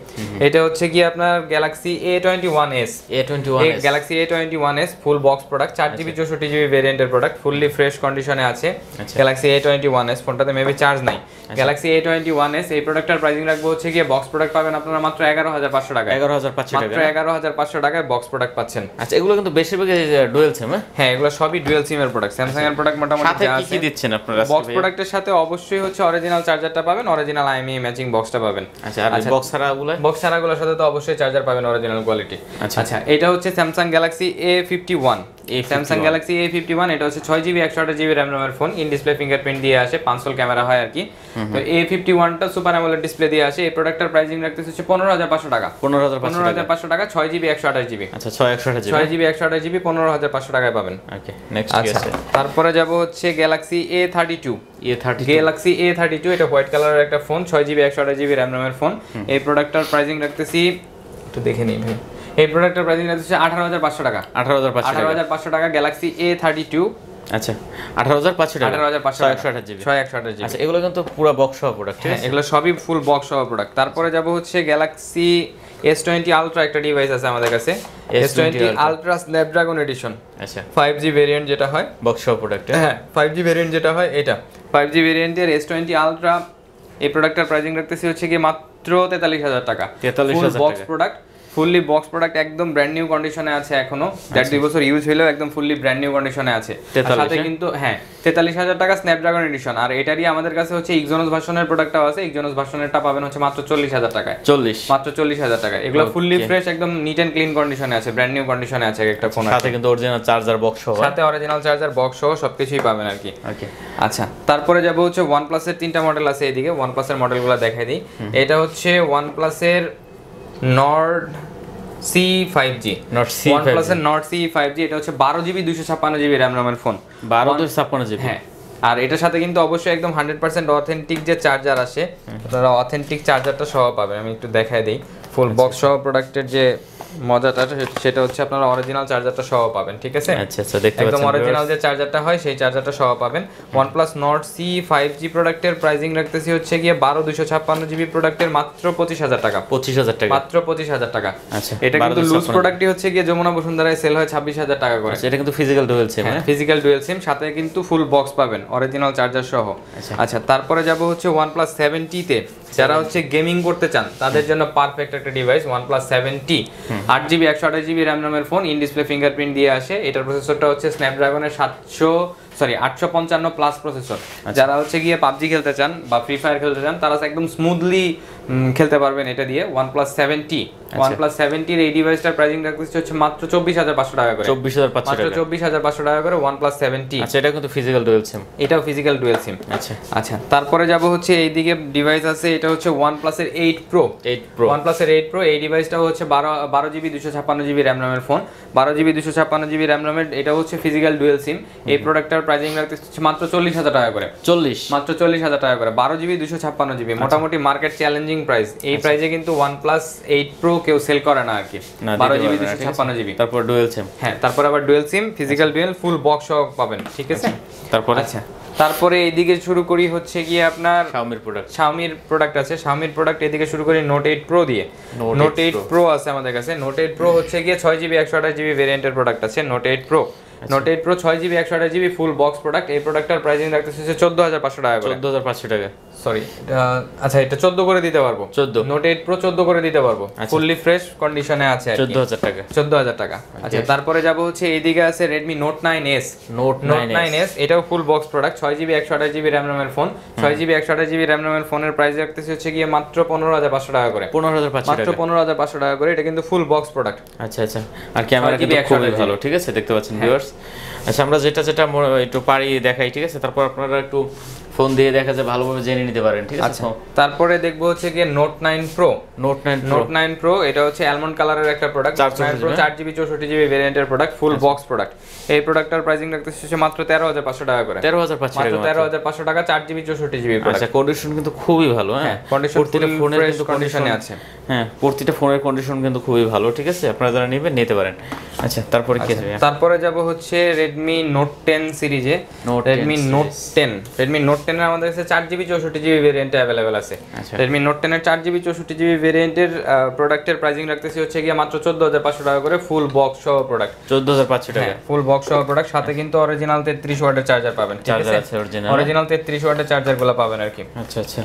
এটা হচ্ছে কি আপনার Galaxy A twenty one S A twenty one Galaxy A twenty one S full box product চার জিবি চৌষট্টি জিবি ভেরিয়েন্টের প্রোডাক্ট ফুললি ফ্রেশ কন্ডিশনে আছে। আচ্ছা। Galaxy A twenty one S ফোনটাতে মেবি চার্জ নাই গ্যালাক্সি ওয়ান এস এই প্রোডাক্টটার প্রাইসিং রাখব হচ্ছে গিয়ে বক্স প্রোডাক্ট পাবেন আপনারা মাত্র এগারো হাজার পাঁচশো টাকা এগারো হাজার পাঁচশো টাকা এগারো হাজার পাঁচশো টাকায় বক্স প্রোডাক্ট পাচ্ছেন। আচ্ছা এগুলো কিন্তু বেশিরভাগ ডুয়েল সিম হ্যাঁ? হ্যাঁ এগুলো সবই ডুয়েল সিমের প্রোডাক্ট স্যামসাং এর প্রোডাক্ট মোটামুটি সাথে কি কি দিচ্ছেন আপনারা বক্স? প্রোডাক্টের সাথে অবশ্যই হচ্ছে অরিজিনাল চার্জারটা পাবেন অরিজিনাল আইএমই ম্যাচিং বক্সটা পাবেন। আচ্ছা আর বক্স ছাড়াগুলোর সাথে তো অবশ্যই চার্জার পাবেন অরিজিনাল কোয়ালিটি আচ্ছা। আচ্ছা এটা হচ্ছে Samsung Galaxy A fifty one A51 Samsung Galaxy A fifty one এটা হচ্ছে ছয় জিবি একশো আঠাশ জিবি র্যাম রোমের ফোন ইন ডিসপ্লে ফিঙ্গারপ্রিন্ট দিয়ে আসে পাঁচশোল ক্যামেরা হয় আর কি। তো এ ফিফটি ওয়ানটা সুপার অ্যামোলেড ডিসপ্লে দিয়ে আসে। এই প্রোডাক্টটার প্রাইসিং রাখতেছে হচ্ছে পনেরো হাজার পাঁচশো টাকা। পনেরো হাজার পনেরো টাকা। হাজার পাঁচশো টাকা ছয় জিবি একশো আঠাশ জিবি আচ্ছা ছয় একশো আঠাশ ছয় জিবি একশো আঠাশ জিবি পনেরো হাজার পাঁচশো টাকায় পাবেন। ওকে নেক্সট আচ্ছা তারপরে যাব হচ্ছে Galaxy A thirty two A thirty Galaxy A thirty two এটা হোয়াইট কালারের একটা ফোন ছয় জিবি একশো আঠাশ জিবি র্যাম রোমের ফোন এই প্রোডাক্টটার প্রাইসিং রাখতেছি একটু দেখে নিই ভাই। এই প্রোডাক্টের প্রাইসিং রাখতেছি আঠারো হাজার পাঁচশো টাকা। আঠারো হাজার পাঁচশো আঠারো টাকা হাজার পাঁচশো টাকা গ্যালাক্সি এ থার্টি টু আচ্ছা আঠারো হাজার পাঁচশো টাকা। আঠারো হাজার পাঁচশো একশো আঠাশ জিবি। ছয় একশো আঠাশ জিবি। আচ্ছা এগুলো কিন্তু পুরো বক্স সহ প্রোডাক্ট হ্যাঁ এগুলো সবই ফুল বক্স সহ প্রোডাক্ট তারপরে যাব হচ্ছে গ্যালাক্সি এস টোয়েন্টি আলট্রা একটা ডিভাইস আছে আমাদের কাছে। S twenty. Ultra Snapdragon edition আচ্ছা। ফাইভ জি ভেরিয়েন্ট যেটা হয়। বক্স সহ প্রোডাক্ট হ্যাঁ? ফাইভ জি ভেরিয়েন্ট যেটা হয় এটা। ফাইভ জি ভেরিয়েন্টের এস টোয়েন্টি আলট্রা এই প্রোডাক্টটার প্রাইসিং রাখতেছি হচ্ছে কি মাত্র তেতাল্লিশ হাজার টাকা। 43,000 box product fully box product একদম ব্র্যান্ড নিউ কন্ডিশনে আছে এখনও। দেড় দুই বছর ইউজ হলেও একদম ফুললি ব্র্যান্ড নিউ কন্ডিশনে আছে। আর 43 সাথে? কিন্তু হ্যাঁ তেতাল্লিশ হাজার টাকা স্ন্যাপড্রাগন এডিশন আর এটারই আমাদের কাছে হচ্ছে ইকজোনাস ভার্সনের প্রোডাক্টটাও আছে। ইকজোনাস ভার্সনেরটা পাবেন হচ্ছে মাত্র চল্লিশ হাজার টাকায়। চল্লিশ? মাত্র চল্লিশ হাজার টাকা এগুলো ফুললি ফ্রেশ একদম নিট অ্যান্ড ক্লিন কন্ডিশনে আছে। ব্র্যান্ড নিউ কন্ডিশনে আছে একটা ফোন সাথে কিন্তু অরিজিনাল চার্জার বক্স সহ। সাথে অরিজিনাল চার্জার বক্স সহ সবকিছুই পাবেন আর কি। ওকে আচ্ছা তারপরে যাব হচ্ছে ওয়ান প্লাসের তিনটা মডেল আছে এদিকে। ওয়ান প্লাসের মডেলগুলো দেখাই দিই। এটা হচ্ছে ওয়ান প্লাসের Nord C five G not C one প্লাসের নর্ড সি ফাইভ জি এটা হচ্ছে বারো জিবি দুশো ছাপ্পান্ন জিবি র্যাম রামের ফোন বারো দুশো ছাপ্পান্ন জিবি। হ্যাঁ। আর এটার সাথে কিন্তু অবশ্যই একদম হান্ড্রেড পার্সেন্ট অথেন্টিক যে চার্জার আসে আপনারা অথেন্টিক চার্জারটা সহ পাবেন। আমি একটু দেখাই দিই। ফুল বক্স সহ প্রোডাক্টের যে মজাটা সেটা হচ্ছে আপনারা অরিজিনাল চার্জারটা সহ পাবেন ঠিক আছে? আচ্ছা আচ্ছা দেখতে একদম অরিজিনাল যে চার্জারটা হয় সেই চার্জারটা সহ পাবেন। OnePlus Nord C 5G প্রোডাক্টের প্রাইসিং রাখতেছি হচ্ছে গিয়ে বারো দুশো ছাপ্পান্ন জিবি প্রোডাক্টের মাত্র পঁচিশ হাজার টাকা। পঁচিশ হাজার টাকা। মাত্র পঁচিশ হাজার টাকা। আচ্ছা এটা কিন্তু লুজ প্রোডাক্টই হচ্ছে গিয়ে যমুনা বসুন্ধরায় সেল হয় ছাব্বিশ হাজার টাকা করে। আচ্ছা এটা কিন্তু ফিজিক্যাল ডুয়েল সিম হ্যাঁ ফিজিক্যাল ডুয়েল সিম সাথে কিন্তু ফুল বক্স পাবেন অরিজিনাল চার্জার সহ। আচ্ছা। আচ্ছা তারপরে যাব হচ্ছে OnePlus 7T তে। যারা হচ্ছে গেমিং করতে চান তাদের জন্য পারফেক্ট একটা ডিভাইস OnePlus 7T আট জিবি একশো আঠাশ জিবি র্যাম রমের ফোন ইন ডিসপ্লে ফিঙ্গারপ্রিন্ট দিয়ে আসে। এটার প্রসেসরটা হচ্ছে স্ন্যাপড্রাগনের সাতশো সরি আটশো পঞ্চান্ন প্লাস প্রসেসর যারা হচ্ছে গিয়ে পাবজি খেলতে চান বা ফ্রি ফায়ার খেলতে চান তারা একদম স্মুথলি খেলতে পারবেন এটা দিয়ে। One plus seven 7T OnePlus 7T-র এই ডিভাইসটার প্রাইসিং রাখতেছে হচ্ছে মাত্র চব্বিশ হাজার পাঁচশো টাকা করে। চব্বিশ হাজার পাঁচশো মাত্র টাকা। চব্বিশ হাজার পাঁচশো টাকা করে OnePlus 7T আচ্ছা এটা কিন্তু ফিজিক্যাল ডুয়েল সিম এটাও ফিজিক্যাল ডুয়েল সিম আচ্ছা। আচ্ছা তারপরে যাব হচ্ছে এইদিকে ডিভাইস আছে এটা হচ্ছে ওয়ান প্লাসের eight pro eight pro one প্লাসের এইট প্রো এই ডিভাইসটাও হচ্ছে বারো বারো জিবি দুশো ছাপ্পান্ন জিবি র্যাম রমের ফোন বারো জিবি দুশো ছাপ্পান্ন জিবি র্যাম রমের এটা হচ্ছে ফিজিক্যাল ডুয়েল সিম এই প্রোডাক্টটার প্রাইসিং রাখতে হচ্ছে মাত্র চল্লিশ হাজার টাকা করে। চল্লিশ। মাত্র চল্লিশ হাজার টাকা করে। বারো জিবি দুশো ছাপ্পান্ন জিবি মোটামুটি মার্কেট চ্যালেঞ্জিং প্রাইস এই প্রাইসে কিন্তু ওয়ান প্লাস এইট প্রো কেউ সেল করে না আর কি বারো জিবি দুশো ছাপ্পান্ন জিবি তারপর ডুয়েল সিম হ্যাঁ তারপর আবার dual SIM physical dual full box সহ পাবেন ঠিক আছে? তারপরে? আচ্ছা। তারপরে এইদিকে শুরু করি হচ্ছে গিয়ে আপনার শাওমির প্রোডাক্ট শাওমির প্রোডাক্ট আছে। শাওমির প্রোডাক্ট এদিকে শুরু করি নোট এইট প্রো দিয়ে। নোট 8 এইট প্রো আছে আমাদের কাছে। নোট এইট প্রো হচ্ছে গিয়ে ছয় জিবি একশো আঠাশ জিবি ভেরিয়েন্টের প্রোডাক্ট আছে note eight pro note eight pro ছয় জিবি একশো আঠাশ জিবি ফুল বক্স প্রোডাক্ট এই প্রোডাক্টটার প্রাইসিং রাখতেছে চোদ্দ হাজার পাঁচশো টাকা চোদ্দ হাজার পাঁচশো টাকা। সরি আচ্ছা এটা চোদ্দ করে দিতে পারব। 14 নোট এইট প্রো চোদ্দ করে দিতে পারব। ফুললি ফ্রেশ কন্ডিশনে আছে আর কি। চোদ্দ হাজার টাকা। চোদ্দ হাজার টাকা। আচ্ছা তারপরে যাব হচ্ছে এইদিকে আছে note note nine nine S এটাও ফুল বক্স প্রোডাক্ট ছয় জিবি একশো আঠাশ জিবি র্যাম রমের ফোন ছয় জিবি একশো আঠাশ জিবি র্যাম রমের ফোনের প্রাইস রাখতেছে হচ্ছে গিয়ে মাত্র পনেরো হাজার পাঁচশো টাকা করে। পনেরো হাজার পাঁচশো মাত্র টাকা। পনেরো হাজার পাঁচশো টাকা করে এটা কিন্তু ফুল বক্স প্রোডাক্ট আচ্ছা আচ্ছা। আর ক্যামেরা 6GB কিন্তু খুবই ভালো ঠিক আছে? দেখতে পাচ্ছেন ভিউয়ার্স আচ্ছা আমরা যেটা যেটা একটু পারি দেখাই ঠিক আছে? তারপর আপনারা একটু ফোন দিয়ে দেখা যায় ভালোভাবে জেনে নিতে পারেন ঠিক আছে? আচ্ছা তারপরে দেখব হচ্ছে গিয়ে note nine pro note nine note nine pro এটা হচ্ছে অ্যালমন্ড কালারের একটা প্রোডাক্ট 464 প্রো চার জিবি চৌষট্টি জিবি ভেরিয়েন্টের প্রোডাক্ট ফুল বক্স প্রোডাক্ট এই প্রোডাক্টটার প্রাইসিং রাখতেছে হচ্ছে মাত্র তেরো হাজার পাঁচশো টাকা করে। তেরো হাজার পাঁচশো মাত্র তেরো হাজার পাঁচশো টাকা চার জিবি চৌষট্টি জিবি আচ্ছা কন্ডিশন কিন্তু খুবই ভালো হ্যাঁ? হ্যাঁ, condition প্রতিটা ফোনের কিন্তু কন্ডিশনে আছে। হ্যাঁ প্রতিটা ফোনের কন্ডিশন কিন্তু খুবই ভালো ঠিক আছে? আপনারা যারা নেবেন নিতে পারেন। আচ্ছা তারপরে কি আছে তারপরে যাব হচ্ছে রেডমি নোট টেন সিরিজে Note 10 Redmi note ten Redmi note টেনের আমাদের কাছে চার জিবি চৌষট্টি জিবি ভেরিয়েন্টে অ্যাভেলেবেল আছে। আচ্ছা। রেডমি নোট টেনের চার জিবি চৌষট্টি জিবি ভেরিয়েন্টের প্রোডাক্টের প্রাইসিং রাখতেছি হচ্ছে গিয়ে মাত্র চোদ্দ হাজার পাঁচশো টাকা করে ফুল বক্স সহ প্রোডাক্ট চোদ্দ হাজার পাঁচশো টাকা। ফুল বক্স সহ প্রোডাক্ট সাথে কিন্তু অরিজিনাল তেত্রিশ ওয়াটের চার্জার পাবেন অরিজিনাল তেত্রিশ ওয়াটের চার্জারগুলো পাবেন আর কি। আচ্ছা আচ্ছা।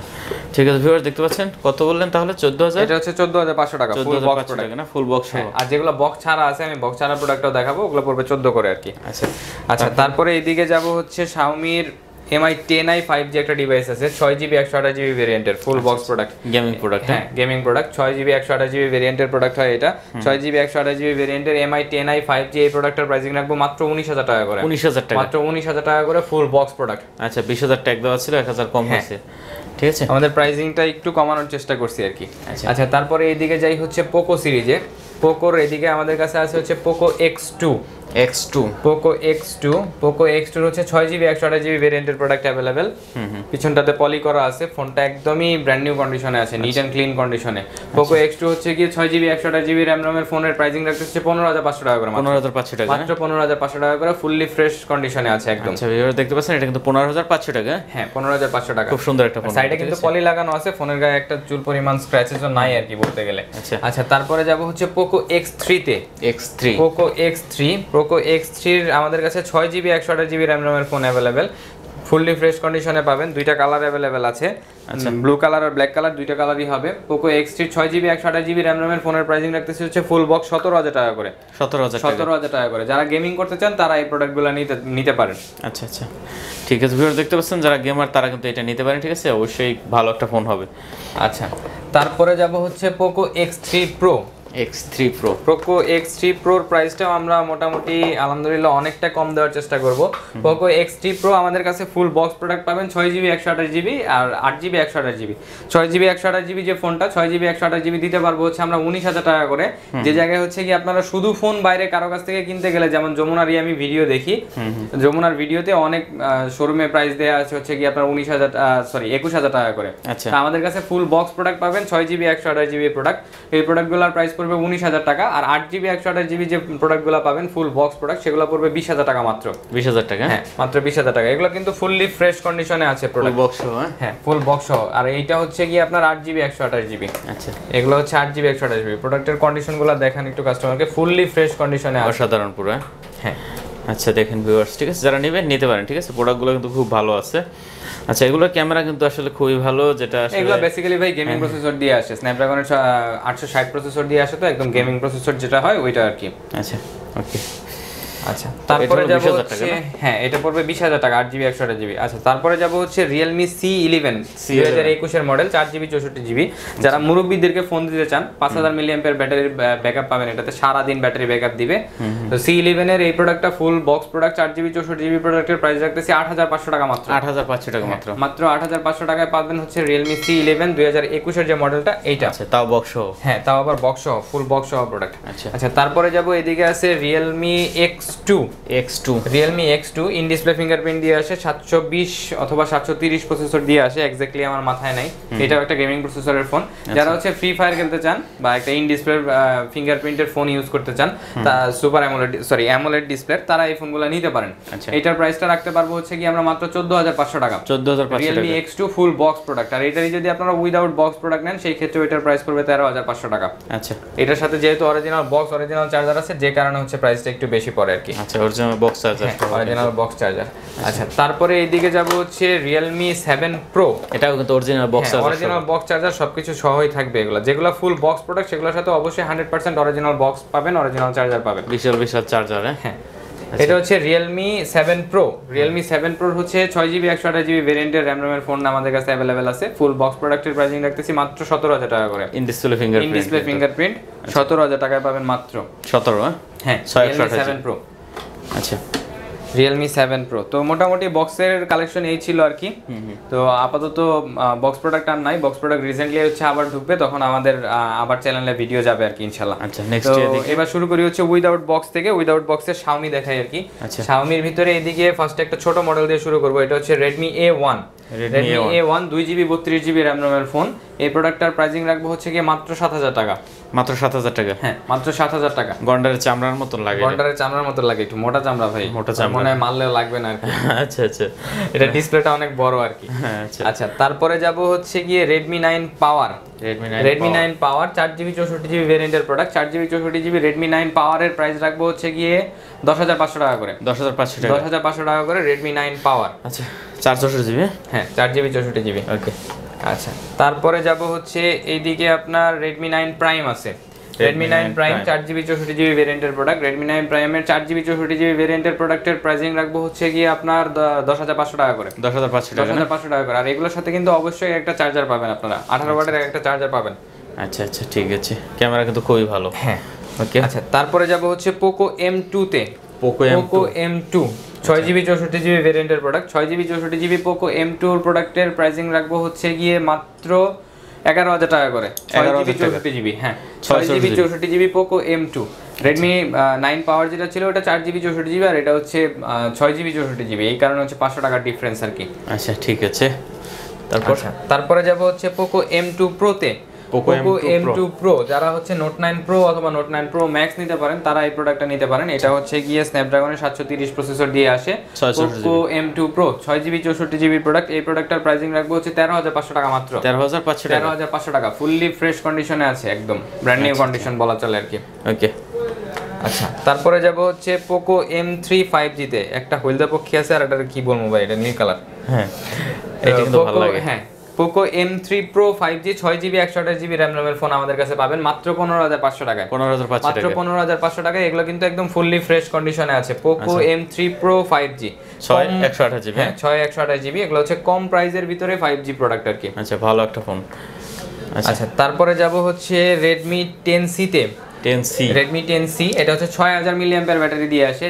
ঠিক আছে ভিউয়ার্স দেখতে পাচ্ছেন? কত বললেন তাহলে? চোদ্দ হাজার? এটা হচ্ছে চোদ্দ হাজার পাঁচশো টাকা ফুল বক্স প্রোডাক্ট না? ফুল বক্স আর যেগুলো বক্স ছাড়া আছে আমি বক্স ছাড়া প্রোডাক্টটাও দেখাবো ওগুলো পড়বে চোদ্দ করে আর কি। আচ্ছা। আচ্ছা তারপরে এইদিকে যাব হচ্ছে শাওমির Mi ten i five G একটা ডিভাইস আছে ছয় জিবি একশো আঠাশ জিবি ভেরিয়েন্টের full box product gaming product হ্যাঁ গেমিং প্রোডাক্ট ছয় জিবি একশো আঠাশ জিবি ভেরিয়েন্টের প্রোডাক্ট হয় এটা। ছয় জিবি একশো আঠাশ জিবি ভেরিয়েন্টের Mi ten i five G এই প্রোডাক্টের প্রাইসিং রাখব মাত্র উনিশ হাজার টাকা করে। উনিশ হাজার টাকা। মাত্র উনিশ হাজার টাকা করে ফুল বক্স প্রোডাক্ট আচ্ছা বিশ হাজার ট্যাগ দেওয়া ছিল এক হাজার কম হ্যাঁ। হয়েছে। ঠিক আছে? আমাদের প্রাইসিংটা একটু কমানোর চেষ্টা করছি আর কি। আচ্ছা। আচ্ছা তারপরে এইদিকে যাই হচ্ছে পোকো সিরিজে পোকোর এদিকে আমাদের কাছে আছে হচ্ছে Poco X two X two Poco X two Poco X two হচ্ছে ছয় জিবি একশো আঠাশ জিবি ভেরিয়েন্টের প্রোডাক্ট অ্যাভেলেবেল পিছনটাতে পলি করা আছে ফোনটা একদমই ব্র্যান্ড নিউ কন্ডিশনে আছে নিট অ্যান্ড ক্লিন কন্ডিশনে পোকো এক্স টু হচ্ছে গিয়ে ছয় জিবি একশো আঠাশ জিবি র্যাম রমের ফোনের প্রাইসিং রাখতে হচ্ছে পনেরো হাজার পাঁচশো টাকা করে মাত্র। পনেরো হাজার পাঁচশো টাকা মাত্র পনেরো হাজার পাঁচশো টাকা করে ফুললি ফ্রেশ কন্ডিশনে আছে একদম। আচ্ছা দেখতে পাচ্ছেন এটা কিন্তু পনেরো হাজার পাঁচশো টাকা। হ্যাঁ পনেরো হাজার পাঁচশো টাকা। খুব সুন্দর একটা ফোন সাইডে কিন্তু পলি লাগানো আছে ফোনের গায়ে একটা চুল পরিমাণ স্ক্র্যাচেসও নাই আর কি বলতে গেলে। আচ্ছা। আচ্ছা তারপরে যাব হচ্ছে পোকো এক্স থ্রিতে X three Poco X three Poco X থ্রির আমাদের কাছে ছয় জিবি একশো আঠাশ জিবি র্যাম রমের ফোন অ্যাভেলেবেল ফুললি ফ্রেশ কন্ডিশনে পাবেন। দুইটা কালার অ্যাভেলেবেল আছে। আচ্ছা। ব্লু কালার আর ব্ল্যাক কালার দুইটা কালারই হবে। পোকো এক্স থ্রি ছয় জিবি একশো আঠাশ জিবি র্যাম রমের ফোনের প্রাইসিং রাখতেছি হচ্ছে ফুল বক্স সতেরো হাজার টাকা করে। সতেরো হাজার সতেরো হাজার টাকা করে। যারা গেমিং করতে চান তারা এই প্রোডাক্টগুলো নিতে নিতে পারেন। আচ্ছা আচ্ছা। ঠিক আছে ভিউয়ার দেখতে পাচ্ছেন যারা গেমার তারা কিন্তু এটা নিতে পারেন ঠিক আছে? অবশ্যই ভালো একটা ফোন হবে। আচ্ছা। তারপরে যাব হচ্ছে Poco X three pro X three pro Poco X three প্রোর প্রাইসটাও আমরা মোটামুটি আলহামদুলিল্লাহ অনেকটা কম দেওয়ার চেষ্টা করব। পোকো এক্স থ্রি প্রো আমাদের কাছে ফুল বক্স প্রোডাক্ট পাবেন ছয় জিবি একশো আঠাশ জিবি আর আট জিবি একশো আঠাশ জিবি ছয় জিবি একশো আঠাশ জিবি যে ফোনটা ছয় জিবি একশো আঠাশ জিবি দিতে পারব হচ্ছে আমরা উনিশ হাজার টাকা করে। যে জায়গায় হচ্ছে কি আপনারা শুধু ফোন বাইরে কারও কাছ থেকে কিনতে গেলে যেমন যমুনারই আমি ভিডিও দেখি যমুনার ভিডিওতে অনেক শোরুমে প্রাইস দেওয়া আছে হচ্ছে কি আপনার উনিশ হাজার সরি একুশ হাজার টাকা করে। আচ্ছা। আমাদের কাছে ফুল বক্স প্রোডাক্ট পাবেন ছয় জিবি একশো আঠাশ জিবি প্রোডাক্ট এই প্রোডাক্টগুলোর প্রাইস পড়বে উনিশ হাজার টাকা আর আট জিবি একশো আঠাশ জিবি যে প্রোডাক্টগুলো পাবেন ফুল বক্স প্রোডাক্ট সেগুলো পড়বে বিশ হাজার টাকা মাত্র। বিশ হাজার টাকা? হ্যাঁ মাত্র বিশ হাজার টাকা। এগুলো কিন্তু ফুললি ফ্রেশ কন্ডিশনে আছে প্রোডাক্ট বক্স হ্যাঁ? হ্যাঁ ফুল বক্স সহ। আর এইটা হচ্ছে কি আপনার আট জিবি একশো আঠাশ জিবি আচ্ছা। এগুলো হচ্ছে আট জিবি একশো আঠাশ জিবি প্রোডাক্টের কন্ডিশনগুলো দেখেন একটু কাস্টমারকে ফুললি ফ্রেশ কন্ডিশনে অসাধারণ পুরো হ্যাঁ? হ্যাঁ। আচ্ছা দেখেন ভিউয়ার্স ঠিক আছে? যারা নেবেন নিতে পারেন ঠিক আছে? প্রোডাক্টগুলো কিন্তু খুব ভালো আছে। আচ্ছা এগুলো ক্যামেরা কিন্তু আসলে খুবই ভালো যেটা এগুলো বেসিক্যালি ভাই গেমিং হ্যাঁ। প্রসেসর দিয়ে আসে। স্ন্যাপড্রাগনের আটশো ষাট প্রসেসর দিয়ে আসে তো একদম গেমিং প্রসেসর যেটা হয় ওইটা আর কি। আচ্ছা ওকে আচ্ছা তারপরে যাব হচ্ছে হ্যাঁ এটা পড়বে বিশ হাজার টাকা আট জিবি একশো জিবি আচ্ছা তারপরে যাব হচ্ছে রিয়েলমি সি ইলেভেন দুই হাজার একুশের মডেল চার জিবি চৌষট্টি জিবি যারা মুরব্বীদেরকে ফোন দিতে চান পাঁচ হাজার মিলিয়াম্পের ব্যাটারির ব্যাকআপ পাবেন এটাতে সারাদিন ব্যাটারি ব্যাকআপ দিবে। তো সি ইলেভেনের এই প্রোডাক্টটা ফুল বক্স প্রোডাক্ট চার জিবি চৌষট্টি জিবি প্রোডাক্টের প্রাইস রাখতেছি আট হাজার পাঁচশো টাকা মাত্র। আট হাজার পাঁচশো টাকা মাত্র। মাত্র আট হাজার পাঁচশো টাকায় পাবেন হচ্ছে রিয়েলমি সি ইলেভেন দুই হাজার একুশের যে মডেলটা এইটা। আচ্ছা তাও বক্স হ্যাঁ তাও আবার বক্স ফুল বক্স প্রোডাক্ট আচ্ছা। আচ্ছা তারপরে যাব এদিকে আছে Realme X two X two Realme X two in display fingerprint দিয়ে আসে সাতশো বিশ অথবা সাতশো তিরিশ প্রসেসর দিয়ে আসে এক্স্যাক্টলি আমার মাথায় নাই। এটাও একটা গেমিং প্রসেসরের ফোন যারা হচ্ছে ফ্রি ফায়ার খেলতে চান বা একটা ইন ডিসপ্লে ফিঙ্গারপ্রিন্টের ফোন ইউজ করতে চান তা super AMOLED sorry AMOLED display তারা এই ফোনগুলো নিতে পারেন। আচ্ছা। এটার প্রাইসটা রাখতে পারব হচ্ছে কি আমরা মাত্র চোদ্দ হাজার পাঁচশো টাকা। চোদ্দ হাজার Realme X two full box product আর এটারই যদি আপনারা উইদাউট বক্স প্রোডাক্ট নেন সেই ক্ষেত্রে এটার প্রাইস পড়বে তেরো হাজার পাঁচশো টাকা। আচ্ছা। এটার সাথে যেহেতু অরিজিনাল বক্স অরিজিনাল চার্জার আছে যে কারণে হচ্ছে প্রাইসটা একটু বেশি পড়ে। কি? আচ্ছা original box charger original box charger আচ্ছা তারপরে এইদিকে যাব হচ্ছে রিয়েলমি সেভেন প্রো এটাও কিন্তু original box charger original box charger সবকিছু সহই থাকবে এগুলো। যেগুলো ফুল বক্স প্রোডাক্ট সেগুলোর সাথে অবশ্যই হান্ড্রেড পার্সেন্ট অরিজিনাল বক্স পাবেন অরিজিনাল চার্জার পাবেন। বিশাল বিশাল চার্জার হ্যাঁ। হ্যাঁ এটা হচ্ছে Realme seven pro Realme seven প্রোর হচ্ছে ছয় জিবি একশো আঠাশ জিবি ভেরিয়েন্টের র্যাম রোমের ফোন আমাদের কাছে অ্যাভেলেবেল আছে। ফুল বক্স প্রোডাক্টের প্রাইসিং রাখতেছি মাত্র সতেরো হাজার টাকা করে। In display in fingerprint display fingerprint সতেরো হাজার টাকায় পাবেন মাত্র। সতেরো হ্যাঁ আঠাশ সেভেন প্রো আচ্ছা রিয়েলমি সেভেন প্রো তো মোটামুটি বক্সের কালেকশন এই ছিল আর কি। তো আপাতত বক্স প্রোডাক্ট আর নাই। বক্স প্রোডাক্ট রিসেন্টলি হচ্ছে আবার ঢুকবে তখন আমাদের আবার চ্যানেলে ভিডিও যাবে আর কি ইনশাল্লাহ আচ্ছা নেক্সট এবার শুরু করি হচ্ছে উইদাউট বক্স থেকে। উইদাউট বক্সের শাওমি দেখাই আর কি। আচ্ছা। শাওমির ভিতরে এদিকে ফার্স্ট একটা ছোট মডেল দিয়ে শুরু করব। এটা হচ্ছে Redmi A one Redmi Redmi A1 A one দুই জিবি বত্রিশ জিবি র্যাম রোমের ফোন এই প্রোডাক্টটার প্রাইসিং রাখব হচ্ছে গিয়ে মাত্র সাত হাজার টাকা। মাত্র সাত হাজার টাকা? হ্যাঁ মাত্র সাত হাজার টাকা। গন্ডারের চামড়ার মতন লাগে গন্ডারের চামড়ার মতো লাগে একটু মোটা চামড়া ভাই। মোটা চামড়া। মনে হয় মারলেও লাগবে না আর কি। আচ্ছা আচ্ছা। এটা ডিসপ্লেটা অনেক বড় আর কি। হ্যাঁ আচ্ছা। আচ্ছা তারপরে যাব হচ্ছে গিয়ে Redmi nine power Redmi Redmi nine power চার জিবি চৌষট্টি জিবি ভেরিয়েন্টের প্রোডাক্ট চার জিবি চৌষট্টি জিবি রেডমি নাইন পাওয়ারের প্রাইস রাখব হচ্ছে গিয়ে দশ হাজার পাঁচশো টাকা করে। দশ হাজার পাঁচশো টাকা। দশ হাজার পাঁচশো টাকা করে রেডমি নাইন পাওয়ার আচ্ছা চার চৌষট্টি জিবি হ্যাঁ চার জিবি চৌষট্টি জিবি ওকে আচ্ছা তারপরে যাব হচ্ছে এইদিকে আপনার রেডমি নাইন প্রাইম আছে। রেডমি নাইন প্রাইম চার জিবি চৌষট্টি জিবি ভেরিয়েন্টের প্রোডাক্ট রেডমি নাইন প্রাইমের চার জিবি চৌষট্টি জিবি ভেরিয়েন্টের প্রোডাক্টের প্রাইসিং রাখব হচ্ছে গিয়ে আপনার দশ হাজার পাঁচশো টাকা করে। দশ হাজার পাঁচশো দশ? হাজার পাঁচশো টাকা করে। আর এগুলোর সাথে কিন্তু অবশ্যই একটা চার্জার পাবেন আপনারা। আঠারো ওয়াটের একটা চার্জার পাবেন। আচ্ছা আচ্ছা ঠিক আছে। ক্যামেরা কিন্তু খুবই ভালো। হ্যাঁ। ওকে আচ্ছা তারপরে যাব হচ্ছে পোকো এম টু তে। Poco M Poco M two ছয় জিবি চৌষট্টি জিবি ভেরিয়েন্টের প্রোডাক্ট ছয় জিবি চৌষট্টি জিবি পোকো এম টুর প্রোডাক্টের প্রাইসিং রাখব হচ্ছে গিয়ে মাত্র এগারো হাজার টাকা করে। ছয় জিবি চৌষট্টি জিবি হ্যাঁ। ছয় জিবি চৌষট্টি GB Poco M two Redmi nine power যেটা ছিল ওটা চার জিবি চৌষট্টি জিবি আর এটা হচ্ছে ছয় জিবি চৌষট্টি জিবি। এই কারণে হচ্ছে পাঁচশো টাকার ডিফারেন্স আর কি। আচ্ছা ঠিক আছে। তারপর? আচ্ছা তারপরে যাব হচ্ছে পোকো এম টু প্রোতে পোকো এম টু প্রো যারা হচ্ছে নোট নাইন প্রো অথবা নোট নাইন প্রো ম্যাক্স নিতে পারেন তারা এই প্রোডাক্টটা নিতে পারেন। এটা হচ্ছে গিয়ে স্ন্যাপড্রাগনের সাতশো তিরিশ প্রসেসর দিয়ে আসে। পোকো এম টু প্রো ছয় জিবি চৌষট্টি জিবি প্রোডাক্ট এই প্রোডাক্টটার প্রাইসিং রাখব হচ্ছে তেরো হাজার পাঁচশো টাকা মাত্র। তেরো হাজার পাঁচশো তেরো হাজার পাঁচশো টাকা ফুললি ফ্রেশ কন্ডিশনে আছে একদম। ব্র্যান্ড নিউ কন্ডিশন বলা চলে আর কি। ওকে আচ্ছা। তারপরে যাব হচ্ছে পোকো এম থ্রি ফাইভ জিতে একটা হলদে পক্ষী আছে আর একটা কি বলব ভাই এটা নীল কালার। হ্যাঁ এটা কিন্তু ভালো লাগে। হ্যাঁ Poco M three pro five G ছয় জিবি একশো আঠাশ জিবি র্যাম রোমের ফোন আমাদের কাছে পাবেন মাত্র পনেরো হাজার পাঁচশো টাকায়। পনেরো হাজার মাত্র পনেরো হাজার পাঁচশো টাকায় এগুলো কিন্তু একদম ফুললি ফ্রেশ কন্ডিশনে আছে। Poco M three pro five G ছয় একশো আঠাশ জিবি হ্যাঁ। ছয় একশো আঠাশ জিবি এগুলো হচ্ছে কম প্রাইসের ভিতরে ফাইভ জি প্রোডাক্ট আর কি। আচ্ছা ভালো একটা ফোন আচ্ছা। আচ্ছা তারপরে যাব হচ্ছে রেডমি টেন সিতে ten C Redmi ten C এটা হচ্ছে ছয় হাজার মিলিয়াম্পের ব্যাটারি দিয়ে আসে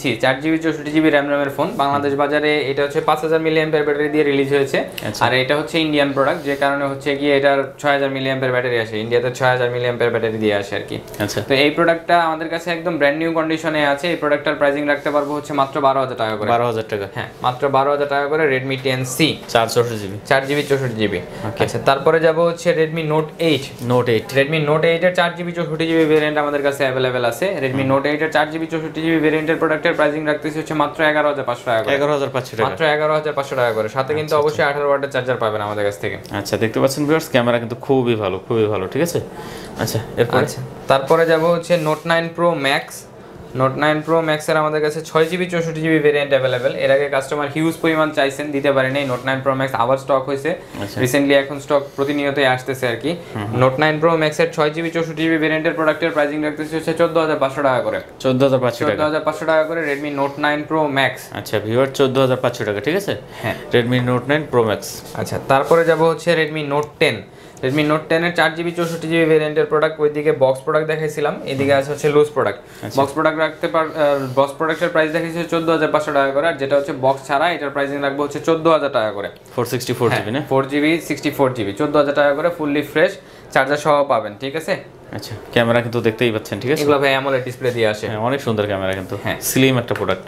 সি চার জিবি চৌষট্টি জিবি র্যাম রোমের ফোন বাংলাদেশ বাজারে এটা হচ্ছে পাঁচ হাজার মিলিয়াম্পের ব্যাটারি দিয়ে রিলিজ হয়েছে। আচ্ছা। আর এটা হচ্ছে ইন্ডিয়ান প্রোডাক্ট যে কারণে হচ্ছে গিয়ে এটার ছয় হাজার মিলিয়াম্পের ব্যাটারি আসে। ইন্ডিয়াতে ছয় হাজার মিলিয়াম্পের ব্যাটারি দিয়ে আসে আর কি। আচ্ছা। তো এই প্রোডাক্টটা আমাদের কাছে একদম ব্র্যান্ড নিউ কন্ডিশনে আছে। এই প্রোডাক্টটার প্রাইসিং রাখতে পারব হচ্ছে মাত্র বারো হাজার টাকা করে। বারো হাজার টাকা। হ্যাঁ মাত্র বারো হাজার টাকা করে রেডমি টেন সি চার চৌষট্টি জিবি চার জিবি চৌষট্টি জিবি আচ্ছা তারপরে যাব হচ্ছে Redmi note eight note eight Redmi note এইটের চার জিবি চৌষট্টি জিবি ভেরিয়েন্ট আমাদের কাছে অ্যাভেলেবেল আছে। রেডমি নোট এইটের চার জিবি চৌষট্টি জিবি ভেরিয়েন্টের প্রোডাক্টের প্রাইসিং রাখতেছি হচ্ছে মাত্র এগারো হাজার পাঁচশো টাকা এগারো হাজার পাঁচশো টাকা। মাত্র এগারো হাজার পাঁচশো টাকা করে। সাথে কিন্তু অবশ্যই আঠারো ওয়াটের চার্জার পাবেন আমাদের কাছ থেকে। আচ্ছা দেখতে পাচ্ছেন ভিউয়ার্স ক্যামেরা কিন্তু খুবই ভালো খুবই ভালো ঠিক আছে? আচ্ছা এরপর? আচ্ছা তারপরে যাব হচ্ছে note nine pro max note nine pro ম্যাক্সের আমাদের কাছে ছয় জিবি চৌষট্টি জিবি ভেরিয়েন্ট অ্যাভেলেবেল এর আগে কাস্টমার হিউজ পরিমাণ চাইছেন দিতে পারেনি। নোট নাইন প্রো ম্যাক্স আবার স্টক হয়েছে। আচ্ছা। রিসেন্টলি এখন স্টক প্রতিনিয়তই আসতেছে আর কি। নোট নাইন প্রো ম্যাক্সের ছয় জিবি চৌষট্টি জিবি ভেরিয়েন্টের প্রোডাক্টের প্রাইসিং রাখতেছে হচ্ছে চোদ্দ হাজার পাঁচশো টাকা করে। চোদ্দ হাজার পাঁচশো চোদ্দ হাজার পাঁচশো টাকা করে Redmi note nine pro max আচ্ছা ভিউয়ার চোদ্দ হাজার পাঁচশো টাকা ঠিক আছে? হ্যাঁ। Redmi note nine pro max আচ্ছা তারপরে যাব হচ্ছে Redmi note ten Redmi note টেনের চার জিবি চৌষট্টি জিবি ভেরিয়েন্টের প্রোডাক্ট ওইদিকে বক্স প্রোডাক্ট দেখাইছিলাম এদিকে আছে হচ্ছে লুজ প্রোডাক্ট বক্স প্রোডাক্ট রাখতে পার বক্স প্রোডাক্টের প্রাইস দেখাইছে চোদ্দ হাজার পাঁচশো টাকা করে আর যেটা হচ্ছে বক্স ছাড়া এটার প্রাইসিং রাখব হচ্ছে চোদ্দ হাজার টাকা করে। Four sixty four. জিবি না? Four GB sixty four GB চোদ্দ হাজার টাকা করে ফুললি ফ্রেশ চার্জার সহ পাবেন ঠিক আছে? আচ্ছা ক্যামেরা কিন্তু দেখতেই পাচ্ছেন ঠিক আছে? এগুলো ভাই অ্যামোলেড ডিসপ্লে দিয়ে আসে। হ্যাঁ অনেক সুন্দর ক্যামেরা কিন্তু। হ্যাঁ। স্লিম একটা প্রোডাক্ট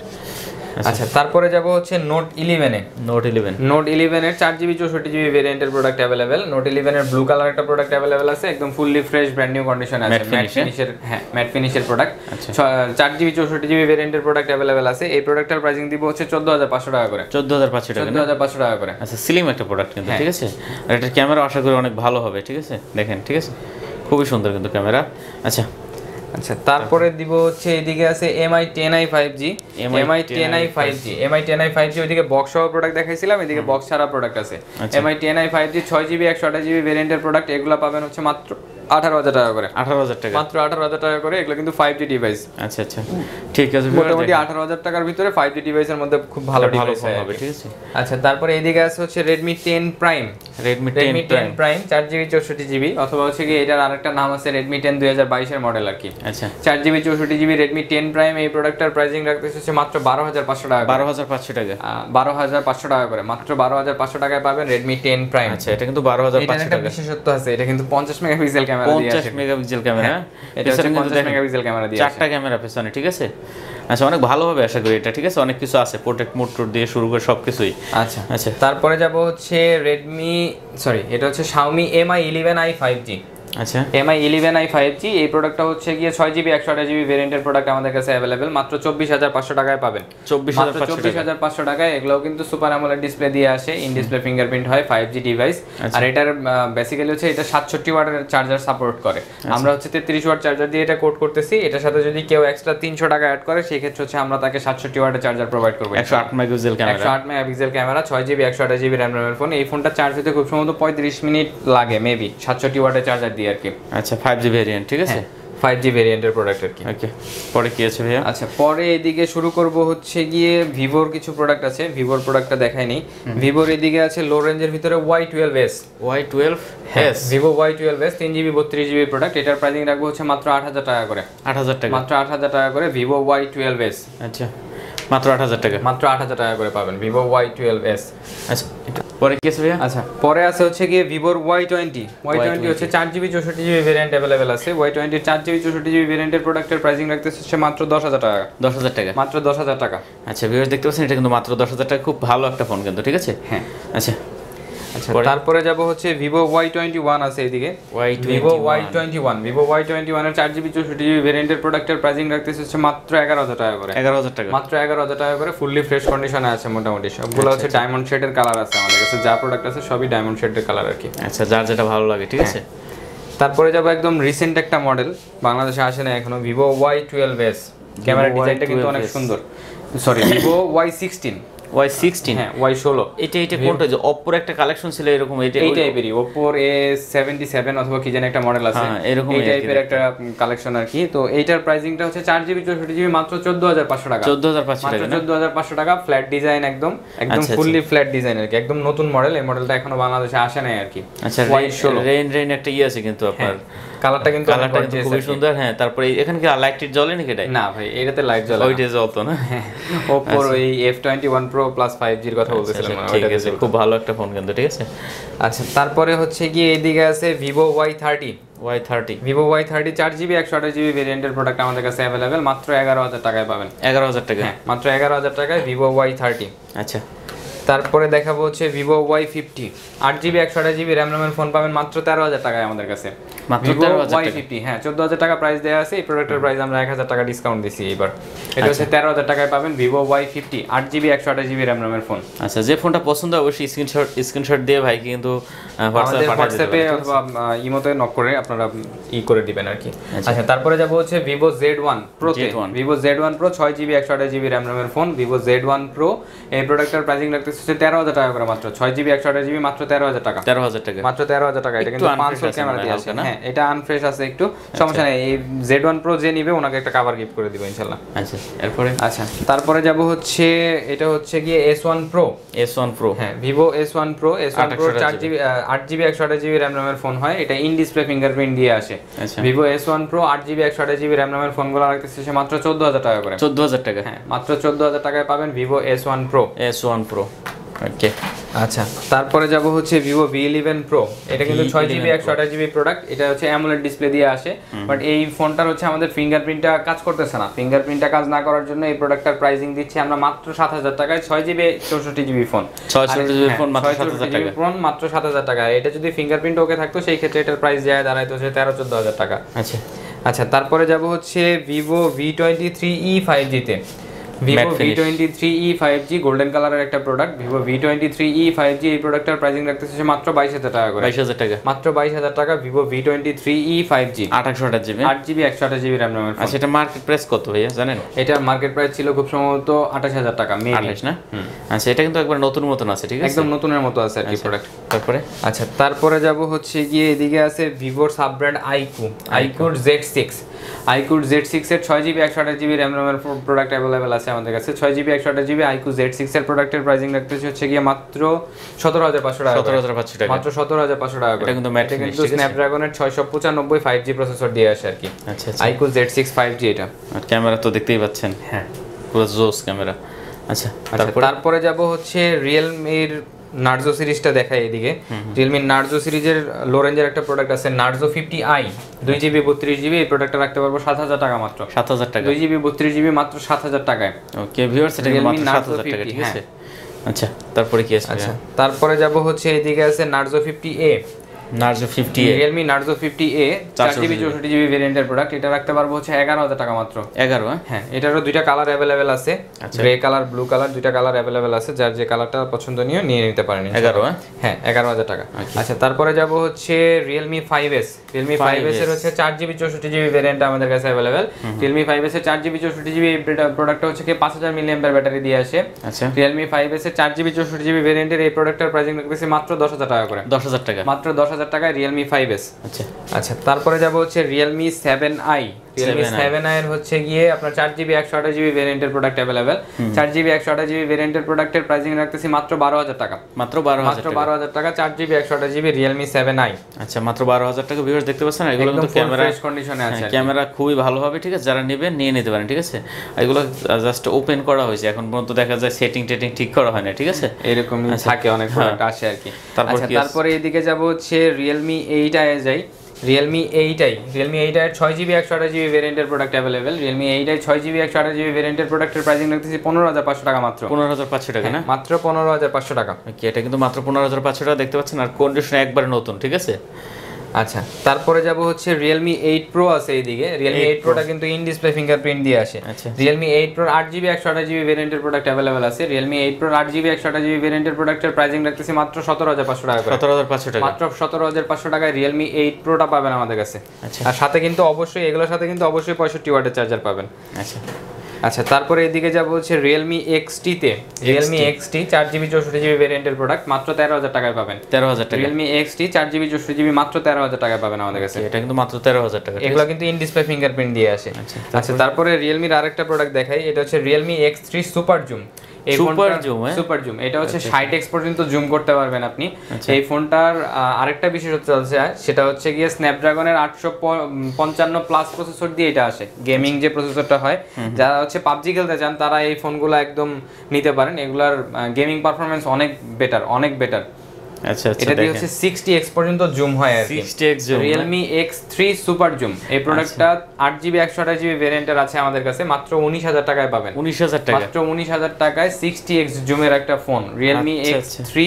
আচ্ছা। তারপরে যাব হচ্ছে নোট ইলেভেনে নোট ইলেভেন নোট ইলেভেনের চার জিবি চৌষট্টি জিবি ভেরিয়েন্টের প্রোডাক্ট অ্যাভেলেবেল নোট ইলেভেনের ব্লু কালার একটা প্রোডাক্ট অ্যাভেলেবেল আছে একদম fully fresh brand new condition আছে। ম্যাট ফিনিশের হ্যাঁ ম্যাট ফিনিশের প্রোডাক্ট আচ্ছা। চার জিবি চৌষট্টি জিবি ভেরিয়েন্টের প্রোডাক্ট অ্যাভেলেবেল আছে। এই প্রোডাক্টের প্রাইসিং দিব হচ্ছে চোদ্দ হাজার পাঁচশো টাকা করে। চোদ্দ হাজার পাঁচশো টাকা চোদ্দ? হাজার পাঁচশো টাকা করে। আচ্ছা স্লিম একটা প্রোডাক্ট কিন্তু হ্যাঁ। ঠিক আছে? আর এটার ক্যামেরা আশা করি অনেক ভালো হবে ঠিক আছে? দেখেন ঠিক আছে? খুবই সুন্দর কিন্তু ক্যামেরা আচ্ছা আচ্ছা তারপরে দিব হচ্ছে এদিকে আছে Mi ten i five G MI Mi ten i five G Mi ten i five G ওইদিকে বক্স সহ প্রোডাক্ট দেখাইছিলাম এদিকে বক্স ছাড়া প্রোডাক্ট আছে। MI Mi ten i five G ছয় জিবি একশো আঠাশ জিবি ভেরিয়েন্টের প্রোডাক্ট এগুলো পাবেন হচ্ছে মাত্র আঠারো হাজার টাকা করে। আঠারো হাজার টাকা। মাত্র আঠারো হাজার টাকা করে এগুলো কিন্তু ফাইভ জি ডিভাইস আচ্ছা আচ্ছা। ঠিক আছে মোটামুটি আঠারো হাজার টাকার ভিতরে ফাইভ জি ডিভাইসের মধ্যে খুব ভালো ডিভাইস হবে ঠিক আছে। আচ্ছা তারপরে এদিকে আছে হচ্ছে Redmi ten prime Redmi Redmi ten prime চার জিবি চৌষট্টি জিবি অথবা হচ্ছে কি এটার আরেকটা নাম আছে রেডমি টেন দুই হাজার বাইশের মডেল আর কি। আচ্ছা। চার জিবি চৌষট্টি জিবি রেডমি টেন প্রাইম এই প্রোডাক্টটার প্রাইসিং রাখতেছে হচ্ছে মাত্র বারো হাজার পাঁচশো টাকা বারো হাজার পাঁচশো টাকা। বারো হাজার পাঁচশো টাকা করে মাত্র বারো হাজার পাঁচশো টাকায় পাবেন রেডমি টেন প্রাইম আচ্ছা এটা কিন্তু বারো হাজার পাঁচশো টাকা। বিশেষত্ব আছে এটা কিন্তু পঞ্চাশ মেগাপিক্সেল ক্যামেরা দিয়ে পঞ্চাশ আসে। Megapixel camera. হ্যাঁ, এটা হচ্ছে 50 মেগাপিক্সেল ক্যামেরা দিয়ে চারটা ক্যামেরা পেছনে ঠিক আছে? আচ্ছা অনেক ভালো হবে আশা করি এটা ঠিক আছে? অনেক কিছু আছে প্রোটেক্ট মোড টোড দিয়ে শুরু করে সব কিছুই আচ্ছা। আচ্ছা তারপরে যাব হচ্ছে রেডমি সরি এটা হচ্ছে Xiaomi Mi 11i 5G আচ্ছা। Mi eleven i five G এই প্রোডাক্টটা হচ্ছে গিয়ে ছয় জিবি একশো আঠাশ জিবি ভেরিয়েন্টের প্রোডাক্ট আমাদের কাছে অ্যাভেলেবেল মাত্র চব্বিশ হাজার পাঁচশো টাকায় পাবেন। চব্বিশ চব্বিশ হাজার পাঁচশো টাকায় এগুলোও কিন্তু সুপার আমলের ডিসপ্লে দিয়ে আসে। ইন ডিসপ্লে ফিঙ্গারপ্রিন্ট হয় ফাইভ জি ডিভাইস। আর এটার বেসিক্যালি হচ্ছে এটা সাতষট্টি ওয়াটের চার্জার সাপোর্ট করে। আচ্ছা। আমরা হচ্ছে তেত্রিশ ওয়াট চার্জার দিয়ে এটা কোড করতেছি। এটার সাথে যদি কেউ এক্সট্রা তিনশো টাকা অ্যাড করে সেই ক্ষেত্রে হচ্ছে আমরা তাকে সাতষট্টি ওয়াটের চার্জার প্রোভাইড করব। একশো আট মেগাপিক্সেল একশো আট মেগাপিক্সেল ক্যামেরা ছয় জিবি একশো আঠাশ জিবি র্যাম র্যামের ফোন এই ফোনটা চার্জ হতে খুব সম্ভবত পঁয়ত্রিশ মিনিট লাগে মেবি সাতষট্টি ওয়াটের চার্জার দিয়ে। আর কি। আচ্ছা ফাইভ জি ভেরিয়েন্ট ঠিক আছে? হ্যাঁ। ফাইভ জি ভেরিয়েন্টের প্রোডাক্ট আর কি। ওকে পরে কি আছে ভাইয়া? আচ্ছা পরে এদিকে শুরু করব হচ্ছে গিয়ে ভিভোর কিছু প্রোডাক্ট আছে। ভিভোর প্রোডাক্টটা দেখায়নি ভিভোর এদিকে আছে লো রেঞ্জের ভিতরে Y twelve S Y twelve S Vivo Y twelve S তিন জিবি বত্রিশ জিবি প্রোডাক্ট এটার প্রাইসিং রাখব হচ্ছে মাত্র আট হাজার টাকা করে। আট হাজার টাকা। মাত্র আট হাজার টাকা করে ভিভো ওয়াই টুয়েলভ এস আচ্ছা। মাত্র আট হাজার টাকা। মাত্র আট হাজার টাকা করে পাবেন ভিভো ওয়াই টুয়েলভ এস আচ্ছা পরে কি আছে ভাইয়া? আচ্ছা পরে আছে হচ্ছে গিয়ে ভিভোর ওয়াই টোয়েন্টি ওয়াই টোয়েন্টি হচ্ছে চার জিবি চৌষট্টি জিবি ভেরিয়েন্ট অ্যাভেলেবেল আছে। ওয়াই টোয়েন্টির চার জিবি চৌষট্টি জিবি ভেরিয়েন্টের প্রোডাক্টের প্রাইসিং রাখতেছে হচ্ছে মাত্র দশ হাজার টাকা। দশ হাজার টাকা। মাত্র দশ হাজার টাকা। আচ্ছা ভিউয়ার্স দেখতে পাচ্ছেন এটা কিন্তু মাত্র দশ হাজার টাকা। খুব ভালো একটা ফোন কিন্তু ঠিক আছে? হ্যাঁ। আচ্ছা আচ্ছা তারপরে যাব হচ্ছে ভিভো ওয়াই টোয়েন্টি ওয়ান আছে এদিকে Y21 Vivo Y twenty one Vivo Y twenty ওয়ানের চার জিবি চৌষট্টি জিবি ভেরিয়েন্টের প্রোডাক্টের প্রাইসিং রাখতে হচ্ছে মাত্র এগারো হাজার টাকা করে। এগারো হাজার টাকা। মাত্র এগারো হাজার টাকা করে ফুললি ফ্রেশ কন্ডিশনে আছে মোটামুটি। সবগুলো হচ্ছে ডায়মন্ড শেডের কালার আছে আমাদের কাছে। যা প্রোডাক্ট আছে সবই ডায়মন্ড শেডের কালার আর কি। আচ্ছা যার যেটা ভালো লাগে ঠিক আছে? তারপরে যাব একদম রিসেন্ট একটা মডেল বাংলাদেশে আসে না এখনও। Vivo Y twelve S camera ডিজাইনটা কিন্তু অনেক সুন্দর। Sorry Vivo Y sixteen Y sixteen হ্যাঁ ওয়াই ষোলো। এটা এটা কোনটা যে অপ্পোর একটা কালেকশন ছিল এরকম? এটা এই টাইপেরই ওপোর এ সেভেন্টি সেভেন অথবা কি যেন একটা মডেল আছে। হ্যাঁ, এরকমই এই টাইপের একটা কালেকশন আর কি। তো এইটার প্রাইসিংটা হচ্ছে চার জিবি চৌষট্টি জিবি মাত্র চোদ্দ হাজার পাঁচশো টাকা। চোদ্দ হাজার পাঁচশো মাত্র টাকা চোদ্দ হাজার পাঁচশো টাকা ফ্ল্যাট ডিজাইন একদম। একদম আচ্ছা, ফুললি ফ্ল্যাট ডিজাইন আর কি। একদম নতুন মডেল এই মডেলটা এখনও বাংলাদেশে আসে নাই আর কি। আচ্ছা ষোলো। রেইন রেইন একটা ইয়ে আছে কিন্তু আপনার। কালারটা কিন্তু কালারটা কিন্তু খুবই সুন্দর হ্যাঁ তারপরে এখানে কি লাইটটির জ্বলে নাকি এটাই? না ভাই এটাতে লাইট জ্বলে ওইটা জ্বলতো না? ওপোর twenty one pro plus five জির কথা বলতেছিলাম আচ্ছা, ঠিক আছে খুব ভালো একটা ফোন কিন্তু ঠিক আছে? আচ্ছা তারপরে হচ্ছে গিয়ে এদিকে আছে Vivo Y thirty Y thirty Vivo Y thirty চার জিবি একশো আঠাশ জিবি ভেরিয়েন্টের প্রোডাক্ট আমাদের কাছে অ্যাভেলেবেল মাত্র এগারো হাজার টাকায় পাবেন। এগারো হাজার টাকা হ্যাঁ মাত্র এগারো হাজার টাকায় ভিভো ওয়াই থার্টি আচ্ছা। তারপরে দেখাবো হচ্ছে ভিভো ওয়াই ফিফটি আট জিবি একশো আঠাশ জিবি র্যাম রোমের ফোন পাবেন মাত্র তেরো হাজার টাকায় আমাদের কাছে। ভিভো ওয়াই টাকা। ফিফটি হ্যাঁ চোদ্দ হাজার টাকা প্রাইস দেওয়া আছে। এই প্রোডাক্টের প্রাইস আমরা এক হাজার টাকা ডিসকাউন্ট দিচ্ছি এইবার। এটা হচ্ছে তেরো হাজার টাকায় পাবেন ভিভো ওয়াই ফিফটি আট জিবি একশো আঠাশ জিবি র্যাম রোমের ফোন আচ্ছা যে ফোনটা পছন্দ হয় অবশ্যই স্ক্রিনশট স্ক্রিনশট দিয়ে ভাই কিন্তু হোয়াটসঅ্যাপে? অথবা ইমোতে নক করে আপনারা ই করে দিবেন আর কি। আচ্ছা। তারপরে যাব হচ্ছে Vivo Z one Z1 Vivo Z one pro ছয় জিবি একশো আঠাশ জিবি র্যাম রোমের phone Vivo Z one pro এই প্রোডাক্টের প্রাইসিং রাখতেছে হচ্ছে তেরো হাজার টাকা করে মাত্র। ছয় জিবি একশো আঠাশ জিবি মাত্র তেরো হাজার টাকা। তেরো হাজার টাকা। মাত্র তেরো হাজার টাকা। এটা কিন্তু পাঁচশো ক্যামেরা দিয়ে আছে হ্যাঁ এটা আনফ্রেশ আছে একটু। সমস্যা নেই। এই জেড ওয়ান প্রো যে নিবে ওনাকে একটা কাভার গিফট করে দিব ইনশাল্লাহ। আচ্ছা এরপরে? আচ্ছা তারপরে যাব হচ্ছে এটা হচ্ছে গিয়ে S one pro S one pro হ্যাঁ Vivo S one pro S one pro চার জিবি আট জিবি একশো আঠাশ জিবি র্যাম রোমের ফোন হয়। এটা ইন ডিসপ্লে ফিঙ্গারপ্রিন্ট দিয়ে আসে। আচ্ছা। ভিভো এস ওয়ান প্রো আট জিবি একশো আঠাশ জিবি র্যাম রোমের ফোনগুলো রাখতেছে সে মাত্র চোদ্দ হাজার টাকা করে। চোদ্দ হাজার টাকা। হ্যাঁ মাত্র চোদ্দ হাজার টাকায় পাবেন Vivo S one pro S one pro okay. আচ্ছা তারপরে যাব হচ্ছে ভিভো ভি ইলেভেন প্রো এটা কিন্তু ছয় জিবি একশো আঠাশ জিবি প্রোডাক্ট এটা হচ্ছে অ্যামোলেড ডিসপ্লে দিয়ে আসে। বাট এই ফোনটার হচ্ছে আমাদের ফিঙ্গারপ্রিন্টটা কাজ করতেছে না। ফিঙ্গারপ্রিন্টটা কাজ না করার জন্য এই প্রোডাক্টটার প্রাইসিং দিচ্ছি আমরা মাত্র সাত হাজার টাকায়। ছয় জিবি চৌষট্টি জিবি ফোন 64 ফোন মাত্র 7,000 টাকা। ফোন মাত্র সাত হাজার টাকা এটা যদি ফিঙ্গারপ্রিন্ট ওকে থাকতো সেই ক্ষেত্রে এটার প্রাইস যায় দাঁড়াইতো হচ্ছে তেরো চোদ্দ হাজার টাকা। আচ্ছা। আচ্ছা তারপরে যাব হচ্ছে Vivo V twenty three E five জিতে Vivo V twenty three E five G golden কালারের একটা product Vivo V twenty three E five G এই প্রোডাক্টের প্রাইসিং রাখতেছে মাত্র বাইশ হাজার টাকা করে। বাইশ হাজার টাকা। মাত্র বাইশ হাজার টাকা Vivo V twenty three E five G আঠাশশো আঠাশ জিবি আট জিবি একশো আঠাশ জিবি র্যাম রোমের আচ্ছা এটা মার্কেট প্রাইস কত ভাইয়া জানেন? এটার মার্কেট প্রাইস ছিল খুব সম্ভবত আঠাশ হাজার টাকা আঠাশ না? আচ্ছা এটা কিন্তু একবার নতুন মতন আছে ঠিক আছে? একদম নতুনের মতো আছে আর কি প্রোডাক্ট তারপরে? আচ্ছা তারপরে যাব হচ্ছে গিয়ে এদিকে আছে ভিভোর সাব ব্র্যান্ড আইকু আইকুর জেড সিক্স আইকুর জেড সিক্স এর ছয় জিবি একশো আঠাশ জিবি র্যাম রোমের প্রোডাক্ট অ্যাভেলেবেল আছে আমাদের কাছে। ছয় জিবি একশো আঠাশ জিবি আইকু জেড সিক্স এর প্রোডাক্টের প্রাইসিং রাখতেছে হচ্ছে গিয়ে মাত্র সতেরো হাজার পাঁচশো টাকা সতেরো। হাজার পাঁচশো টাকা। মাত্র সতেরো হাজার পাঁচশো টাকা এটা কিন্তু এটা কিন্তু? স্ন্যাপড্রাগনের ছয়শো পঁচানব্বই ফাইভ জি প্রসেসর দিয়ে আসে আর কি। আচ্ছা iQOO Z six five G এটা। আর ক্যামেরা তো দেখতেই পাচ্ছেন। হ্যাঁ। পুরো জোস ক্যামেরা। আচ্ছা আচ্ছা তারপরে? তারপরে যাব হচ্ছে রিয়েলমির নার্জো সিরিজটা দেখায় এদিকে। রিয়েলমির নার্জো সিরিজের লো রেঞ্জের একটা প্রোডাক্ট আছে নার্জো ফিফটি আই দুই জিবি বত্রিশ জিবি এই প্রোডাক্টটা রাখতে পারব সাত হাজার টাকা মাত্র। সাত হাজার টাকা। দুই জিবি বত্রিশ জিবি মাত্র সাত হাজার টাকায়। ওকে ভিউয়ার্স এটা মাত্র সাত হাজার টাকা ঠিক আছে? আচ্ছা তারপরে কি আছে? আচ্ছা তারপরে যাব হচ্ছে এদিকে আছে Narzo fifty A Narzo fifty Realme Narzo fifty A চার জিবি চৌষট্টি জিবি ভেরিয়েন্টের প্রোডাক্ট এটা রাখতে পারব হচ্ছে এগারো হাজার টাকা মাত্র। এগারো হ্যাঁ? হ্যাঁ এটারও দুইটা কালার অ্যাভেলেবেল আছে। আচ্ছা। গ্রে কালার ব্লু কালার দুইটা কালার অ্যাভেলেবেল আছে। যার যে কালারটা পছন্দনীয় নিয়ে নিতে পারেন এগারো হ্যাঁ? হ্যাঁ এগারো হাজার টাকা। আচ্ছা। তারপরে যাব হচ্ছে Realme five S Realme five S এর হচ্ছে চার জিবি চৌষট্টি জিবি ভ্যারিয়েন্ট আমাদের কাছে রিয়েলমি ফাইভ এস এর চার জিবি চৌষট্টি জিবি প্রোডাক্টটা হচ্ছে কি পাঁচ হাজার মিলিয়ামের ব্যাটারি দিয়ে আসে। আচ্ছা। রিয়েলমি ফাইভ এস এর চার জিবি চৌষট্টি জিবি ভ্যারিয়েন্টের এই প্রোডাক্টের প্রাইসিং রাখতেছে মাত্র দশ হাজার টাকা করে। দশ হাজার টাকা। মাত্র দশ হাজার টাকায় রিয়েলমি ফাইভ এস আচ্ছা। আচ্ছা তারপরে যাব হচ্ছে Realme seven i Realme seven i এর হচ্ছে গিয়ে আপনার চার জিবি একশো আঠাশ জিবি ভেরিয়েন্টের প্রোডাক্ট অ্যাভেলেবেল চার জিবি একশো আঠাশ জিবি ভেরিয়েন্টের প্রোডাক্টের প্রাইসিং রাখতেছি মাত্র বারো হাজার টাকা। মাত্র বারো হাজার মাত্র বারো হাজার টাকা চার জিবি একশো আঠাশ জিবি রিয়েলমি সেভেন আই আচ্ছা মাত্র বারো হাজার টাকা ভিউয়ার্স দেখতে পাচ্ছেন এগুলো কিন্তু ক্যামেরা কন্ডিশনে আছে ক্যামেরা খুবই ভালো হবে ঠিক আছে? যারা নেবেন নিয়ে নিতে পারেন ঠিক আছে? এগুলো জাস্ট ওপেন করা হয়েছে। এখন পর্যন্ত দেখা যায় সেটিং টেটিং ঠিক করা হয় না ঠিক আছে? এরকমই থাকে অনেক প্রোডাক্ট আসে আর কি। আচ্ছা। আচ্ছা? তারপরে এদিকে যাব হচ্ছে রিয়েলমি এইট আই যাই রিয়েলমি এইটাই রিয়েলমি এইট আই ছয় জিবি একশো আঠাশ জিবি ভেরিয়েন্টের প্রোডাক্ট অ্যাভেলেবেল রিয়েলমি এইটাই ছয় জিবি একশো আঠাশ জিবি ভেরিয়েন্টের প্রোডাক্টের প্রাইসিং রাখতেছি পনেরো হাজার পাঁচশো টাকা মাত্র। পনেরো হাজার পাঁচশো টাকা না? মাত্র পনেরো হাজার পাঁচশো টাকা। কি এটা কিন্তু মাত্র পনেরো হাজার পাঁচশো টাকা দেখতে পাচ্ছেন। আর কন্ডিশন একবারে নতুন ঠিক আছে? আচ্ছা তারপরে যাব হচ্ছে রিয়েলমি এইট প্রো আছে এইদিকে। রিয়েলমি এইট প্রোটা কিন্তু ইন ডিসপ্লে ফিঙ্গারপ্রিন্ট দিয়ে আসে। আচ্ছা। আট জিবি একশো আঠাশ জিবি ভেরিয়েন্টের প্রোডাক্ট অ্যাভেলেবেল আছে। আট জিবি একশো আঠাশ জিবি ভেরিয়েন্টের প্রোডাক্টের প্রাইসিং রাখতেছি মাত্র সতেরো হাজার পাঁচশো টাকা করে। সতেরো হাজার পাঁচশো টাকা। মাত্র সতেরো হাজার পাঁচশো টাকায় রিয়েলমি এইট প্রোটা পাবেন আমাদের কাছে। আচ্ছা। আর সাথে কিন্তু অবশ্যই এগুলোর সাথে কিন্তু অবশ্যই পঁয়ষট্টি ওয়াটের চার্জার পাবেন। আচ্ছা। আচ্ছা তারপরে এদিকে যাব হচ্ছে রিয়েলমি এক্সটিতে রিয়েলমি এক্সটি চার জিবি চৌষট্টি জিবি ভেরিয়েন্টের প্রোডাক্ট মাত্র তেরো হাজার টাকায় পাবেন। তেরো হাজার টাকা। রিয়েলমি এক্সটি চার জিবি চৌষট্টি জিবি মাত্র তেরো হাজার টাকায় পাবেন আমাদের কাছে। এটা কিন্তু মাত্র তেরো হাজার টাকা এগুলো কিন্তু ইন ডিসপ্লে ফিঙ্গারপ্রিন্ট দিয়ে আসে। আচ্ছা, আচ্ছা তারপরে? রিয়েলমির আরেকটা প্রোডাক্ট দেখাই এটা হচ্ছে Realme X three super zoom zoom, হ্যাঁ? সুপার জুম এটা হচ্ছে ষাট এক্স পর্যন্ত জুম করতে পারবেন আপনি। আচ্ছা। এই ফোনটার আরেকটা বিশেষত্ব আছে সেটা হচ্ছে গিয়ে স্ন্যাপড্রাগনের আটশো পঞ্চান্ন প্লাস প্রসেসর দিয়ে এটা আসে। গেমিং যে প্রসেসরটা হয় যারা হচ্ছে পাবজি খেলতে চান তারা এই ফোনগুলো একদম নিতে পারেন। এগুলার গেমিং পারফরমেন্স অনেক বেটার অনেক বেটার আচ্ছা আচ্ছা এটা দিয়ে হচ্ছে পর্যন্ত জুম হয় আর কি। Sixty X zoom Realme X three super zoom এই প্রোডাক্টটা আট জিবি একশো আঠাশ জিবি ভেরিয়েন্টের আছে আমাদের কাছে। মাত্র উনিশ হাজার টাকায় পাবেন। উনিশ হাজার টাকা। মাত্র উনিশ হাজার টাকায় সিক্সটি এক্স জুমের একটা ফোন রিয়েলমি আচ্ছা, এক্স আচ্ছা। থ্রি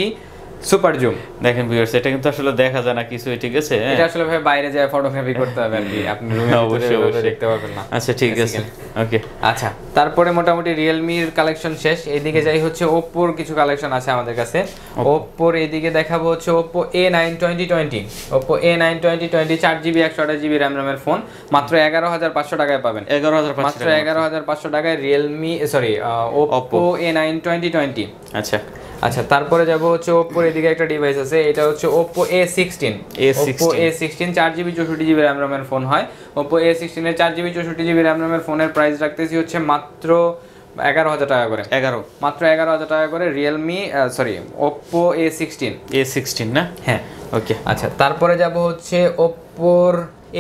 সুপার জুম দেখেন ভিউয়ার্স এটা কিন্তু আসলে দেখা যায় না কিছুই ঠিক আছে? হ্যাঁ? এটা আসলে ভাই বাইরে যায় ফটোগ্রাফি করতে হবে আর কি। আপনি রুমে অবশ্যই, অবশ্যই। দেখতে পারবেন না। আচ্ছা ঠিক আছে। ওকে আচ্ছা তারপরে মোটামুটি রিয়েলমির কালেকশন শেষ। এইদিকে যাই হচ্ছে ওপ্পোর কিছু কালেকশন আছে আমাদের কাছে। ওপ্পোর এইদিকে দেখাবো হচ্ছে Oppo A nine twenty twenty Oppo A nine twenty twenty চার জিবি একশো র্যাম র্যামের ফোন মাত্র এগারো হাজার পাঁচশো টাকায় পাবেন। এগারো হাজার পাঁচশো মাত্র এগারো হাজার পাঁচশো টাকায় Realme sorry nine twenty twenty আচ্ছা। আচ্ছা তারপরে যাব হচ্ছে ওপ্পোর এদিকে একটা ডিভাইস আছে এটা হচ্ছে Oppo A sixteen A16 Oppo A sixteen চার জিবি চৌষট্টি জিবি র্যাম র্যামের ফোন হয়। ওপ্পো এ সিক্সটিনের চার জিবি চৌষট্টি জিবি র্যাম র্যামের ফোনের প্রাইস রাখতেছি হচ্ছে মাত্র এগারো হাজার টাকা করে। এগারো। মাত্র এগারো হাজার টাকা করে Realme sorry Oppo A sixteen A sixteen না? হ্যাঁ। ওকে আচ্ছা তারপরে যাব হচ্ছে ওপ্পোর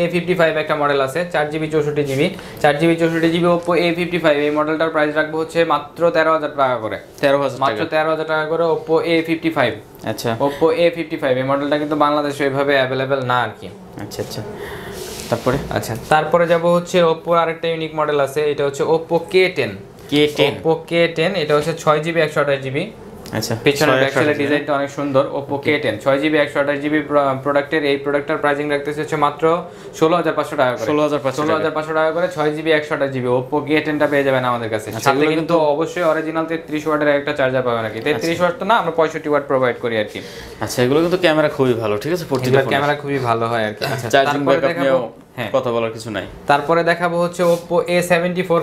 এ ফিফটি ফাইভ একটা মডেল আছে চার জিবি চৌষট্টি জিবি। চার জিবি চৌষট্টি GB Oppo A fifty five এই মডেলটার প্রাইস রাখব হচ্ছে মাত্র তেরো হাজার টাকা করে। তেরো হাজার মাত্র তেরো হাজার টাকা করে ওপ্পো এ ফিফটি ফাইভ আচ্ছা। ওপ্পো এ ফিফটি ফাইভ এই মডেলটা কিন্তু বাংলাদেশে ওইভাবে অ্যাভেলেবেল না আর কি। আচ্ছা আচ্ছা। তারপরে? আচ্ছা তারপরে যাব হচ্ছে ওপ্পোর আরেকটা ইউনিক মডেল আছে এটা হচ্ছে Oppo K ten K ten Oppo K ten এটা হচ্ছে ছয় জিবি একশো আঠাশ জিবি। আচ্ছা পিছনের একশো ডিজাইনটা অনেক সুন্দর। ওপ্পো কে টেন ছয় জিবি একশো আঠাশ জিবি প্রোডাক্টের এই প্রোডাক্টের প্রাইসিং রাখতেছে হচ্ছে মাত্র ষোলো হাজার পাঁচশো টাকা করে। 16,500 ষোলো হাজার পাঁচশো টাকা করে ছয় জিবি একশো আঠাশ জিবি ওপ্পো কে টেনটা পেয়ে যাবেন আমাদের কাছে। আচ্ছা, সাথে কিন্তু অবশ্যই অরিজিনাল তেত্রিশ ওয়াটের একটা চার্জার পাবেন নাকি তেত্রিশ ওয়াট তো না আমরা পঁয়ষট্টি ওয়াট প্রোভাইড করি আর কি। আচ্ছা এগুলো কিন্তু ক্যামেরা খুবই ভালো ঠিক আছে? এগুলোর ক্যামেরা খুবই ভালো হয় আর কি। আচ্ছা চার্জিং ব্যাকআপ নিয়েও হ্যাঁ কথা বলার কিছু নাই। তারপরে দেখাবো হচ্ছে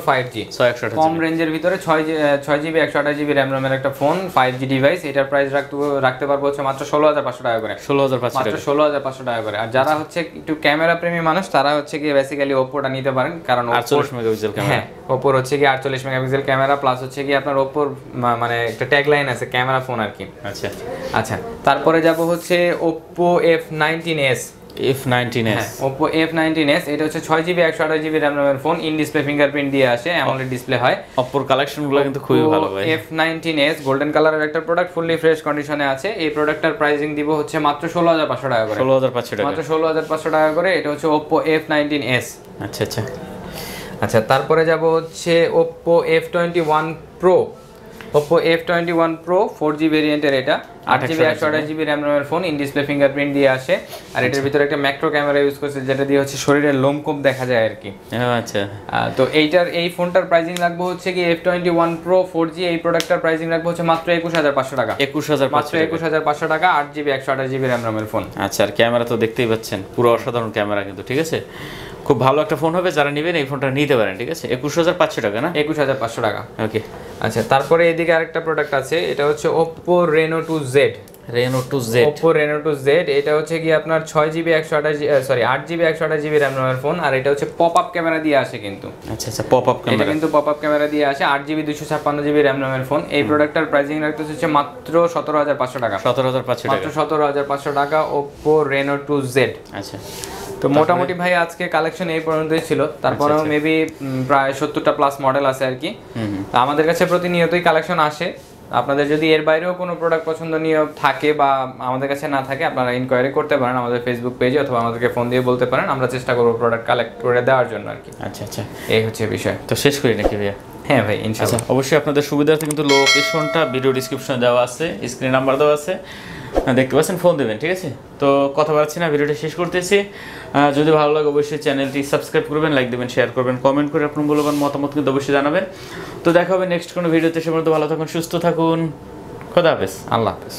ফাইভ জি ছয় একশো কম রেঞ্জের ভিতরে ছয় জি- আহ, ছয় জিবি একশো আঠাশ জিবি র্যাম র্যামের একটা ফোন ফাইভ জি ডিভাইস এটার প্রাইস রাখতে রাখতে পারব হচ্ছে মাত্র ষোলো হাজার পাঁচশো টাকা করে। ষোলো হাজার পাঁচশো মাত্র টাকা। ষোলো হাজার পাঁচশো টাকা করে। আর যারা হচ্ছে একটু ক্যামেরা প্রেমী মানুষ তারা হচ্ছে গিয়ে বেসিক্যালি ওপ্পোটা নিতে পারেন কারণ আটচল্লিশ মেগাপিক্সেল ক্যামেরা হ্যাঁ ওপ্পোর হচ্ছে গিয়ে আটচল্লিশ মেগাপিক্সেল ক্যামেরা প্লাস হচ্ছে গিয়ে আপনার মা- মানে একটা ট্যাগলাইন আছে ক্যামেরা ফোন আর কি। আচ্ছা। আচ্ছা তারপরে যাব হচ্ছে nineteen S F nineteen S Oppo F nineteen S এটা হচ্ছে ছয় জিবি একশো আঠাশ জিবি র্যাম র্যামের ফোন ইন ডিসপ্লে ফিঙ্গারপ্রিন্ট দিয়ে আসে অ্যামোলেড ডিসপ্লে হয়। অপ্পোর কালেকশনগুলো কিন্তু খুবই ভালো ভাই। এফ নাইনটিন এস গোল্ডেন কালারের একটা প্রোডাক্ট ফুললি ফ্রেশ কন্ডিশনে আছে। এই প্রোডাক্টটার প্রাইসিং দিব হচ্ছে মাত্র ষোলো হাজার পাঁচশো টাকা করে। ষোলো হাজার পাঁচশো টাকা। মাত্র ষোলো হাজার পাঁচশো টাকা করে এটা হচ্ছে ওপ্পো এফ নাইনটিন এস আচ্ছা আচ্ছা। আচ্ছা তারপরে যাব হচ্ছে Oppo F twenty one pro Oppo F twenty one pro four G ভেরিয়েন্টের এটা আট জিবি একশো আঠাশ জিবি র্যাম র্যামের ফোন ইন ডিসপ্লে ফিঙ্গারপ্রিন্ট দিয়ে আসে। আর এটার ভিতরে একটা ম্যাক্রো ক্যামেরা ইউজ করছে যেটা দিয়ে হচ্ছে শরীরের লোমকূপ দেখা যায় আর কি। আচ্ছা। তো এইটার এই ফোনটার প্রাইসিং রাখব হচ্ছে কি F twenty one pro four G এই প্রোডাক্টটার প্রাইসিং রাখব হচ্ছে মাত্র একুশ হাজার পাঁচশো টাকা। একুশ হাজার মাত্র একুশ হাজার পাঁচশো টাকা আট জিবি একশো আঠাশ জিবি র্যাম র্যামের ফোন আচ্ছা আর ক্যামেরা তো দেখতেই পাচ্ছেন পুরো অসাধারণ ক্যামেরা কিন্তু ঠিক আছে? খুব ভালো একটা ফোন হবে যারা নেবেন এই ফোনটা নিতে পারেন ঠিক আছে? একুশ হাজার পাঁচশো টাকা না? একুশ হাজার পাঁচশো টাকা। ওকে আচ্ছা তারপরে এদিকে আরেকটা প্রোডাক্ট আছে এটা হচ্ছে Oppo Reno two Z Reno two Z Oppo Reno two Z এটা হচ্ছে কি আপনার ছয় জিবি একশো আঠাশ সরি আট জিবি একশো আঠাশ জিবি র্যাম রমের ফোন আর এটা হচ্ছে পপ আপ ক্যামেরা দিয়ে আসে কিন্তু। আচ্ছা আচ্ছা পপ আপ ক্যামেরা কিন্তু পপ আপ ক্যামেরা দিয়ে আসে আট জিবি দুশো ছাপ্পান্ন জিবি র্যাম রমের ফোন এই প্রোডাক্টটার প্রাইসিং রাখতে হচ্ছে মাত্র সতেরো হাজার পাঁচশো টাকা। সতেরো হাজার পাঁচশো মাত্র টাকা সতেরো হাজার পাঁচশো টাকা ওপো রেনো টু জেড আচ্ছা। তো মোটামুটি ভাই আজকে কালেকশন এই পর্যন্তই ছিল। তারপরেও মেবি প্রায় সত্তরটা প্লাস মডেল আছে আর কি। তো আমাদের কাছে প্রতিনিয়তই কালেকশন আসে। আপনাদের যদি এর বাইরেও কোনো প্রোডাক্ট পছন্দনীয় থাকে বা আমাদের কাছে না থাকে আপনারা ইনকোয়ারি করতে পারেন আমাদের ফেসবুক পেজে অথবা আমাদেরকে ফোন দিয়ে বলতে পারেন। আমরা চেষ্টা করব প্রোডাক্ট কালেক্ট করে দেওয়ার জন্য আর কি। আচ্ছা আচ্ছা। এই হচ্ছে বিষয়। তো শেষ করি নাকি ভাইয়া? হ্যাঁ ভাই ইনশাল্লাহ। আচ্ছা অবশ্যই আপনাদের সুবিধার্থে কিন্তু লোকেশনটা ভিডিও ডিসক্রিপশনে দেওয়া আছে স্ক্রিন নাম্বার দেওয়া আছে। দেখতে পাচ্ছেন ফোন দেবেন, ঠিক আছে? তো কথা বাড়াচ্ছি না, ভিডিওটা শেষ করতেছি। যদি ভালো লাগে, অবশ্যই চ্যানেলটি সাবস্ক্রাইব করবেন লাইক দেবেন শেয়ার করবেন কমেন্ট করে আপনার মূল্যবান মতামত কিন্তু অবশ্যই জানাবেন। তো দেখা হবে নেক্সট কোনো ভিডিওতে, সে ভালো থাকুন, সুস্থ থাকুন। খোদা হাফেজ, আল্লাহ হাফেজ।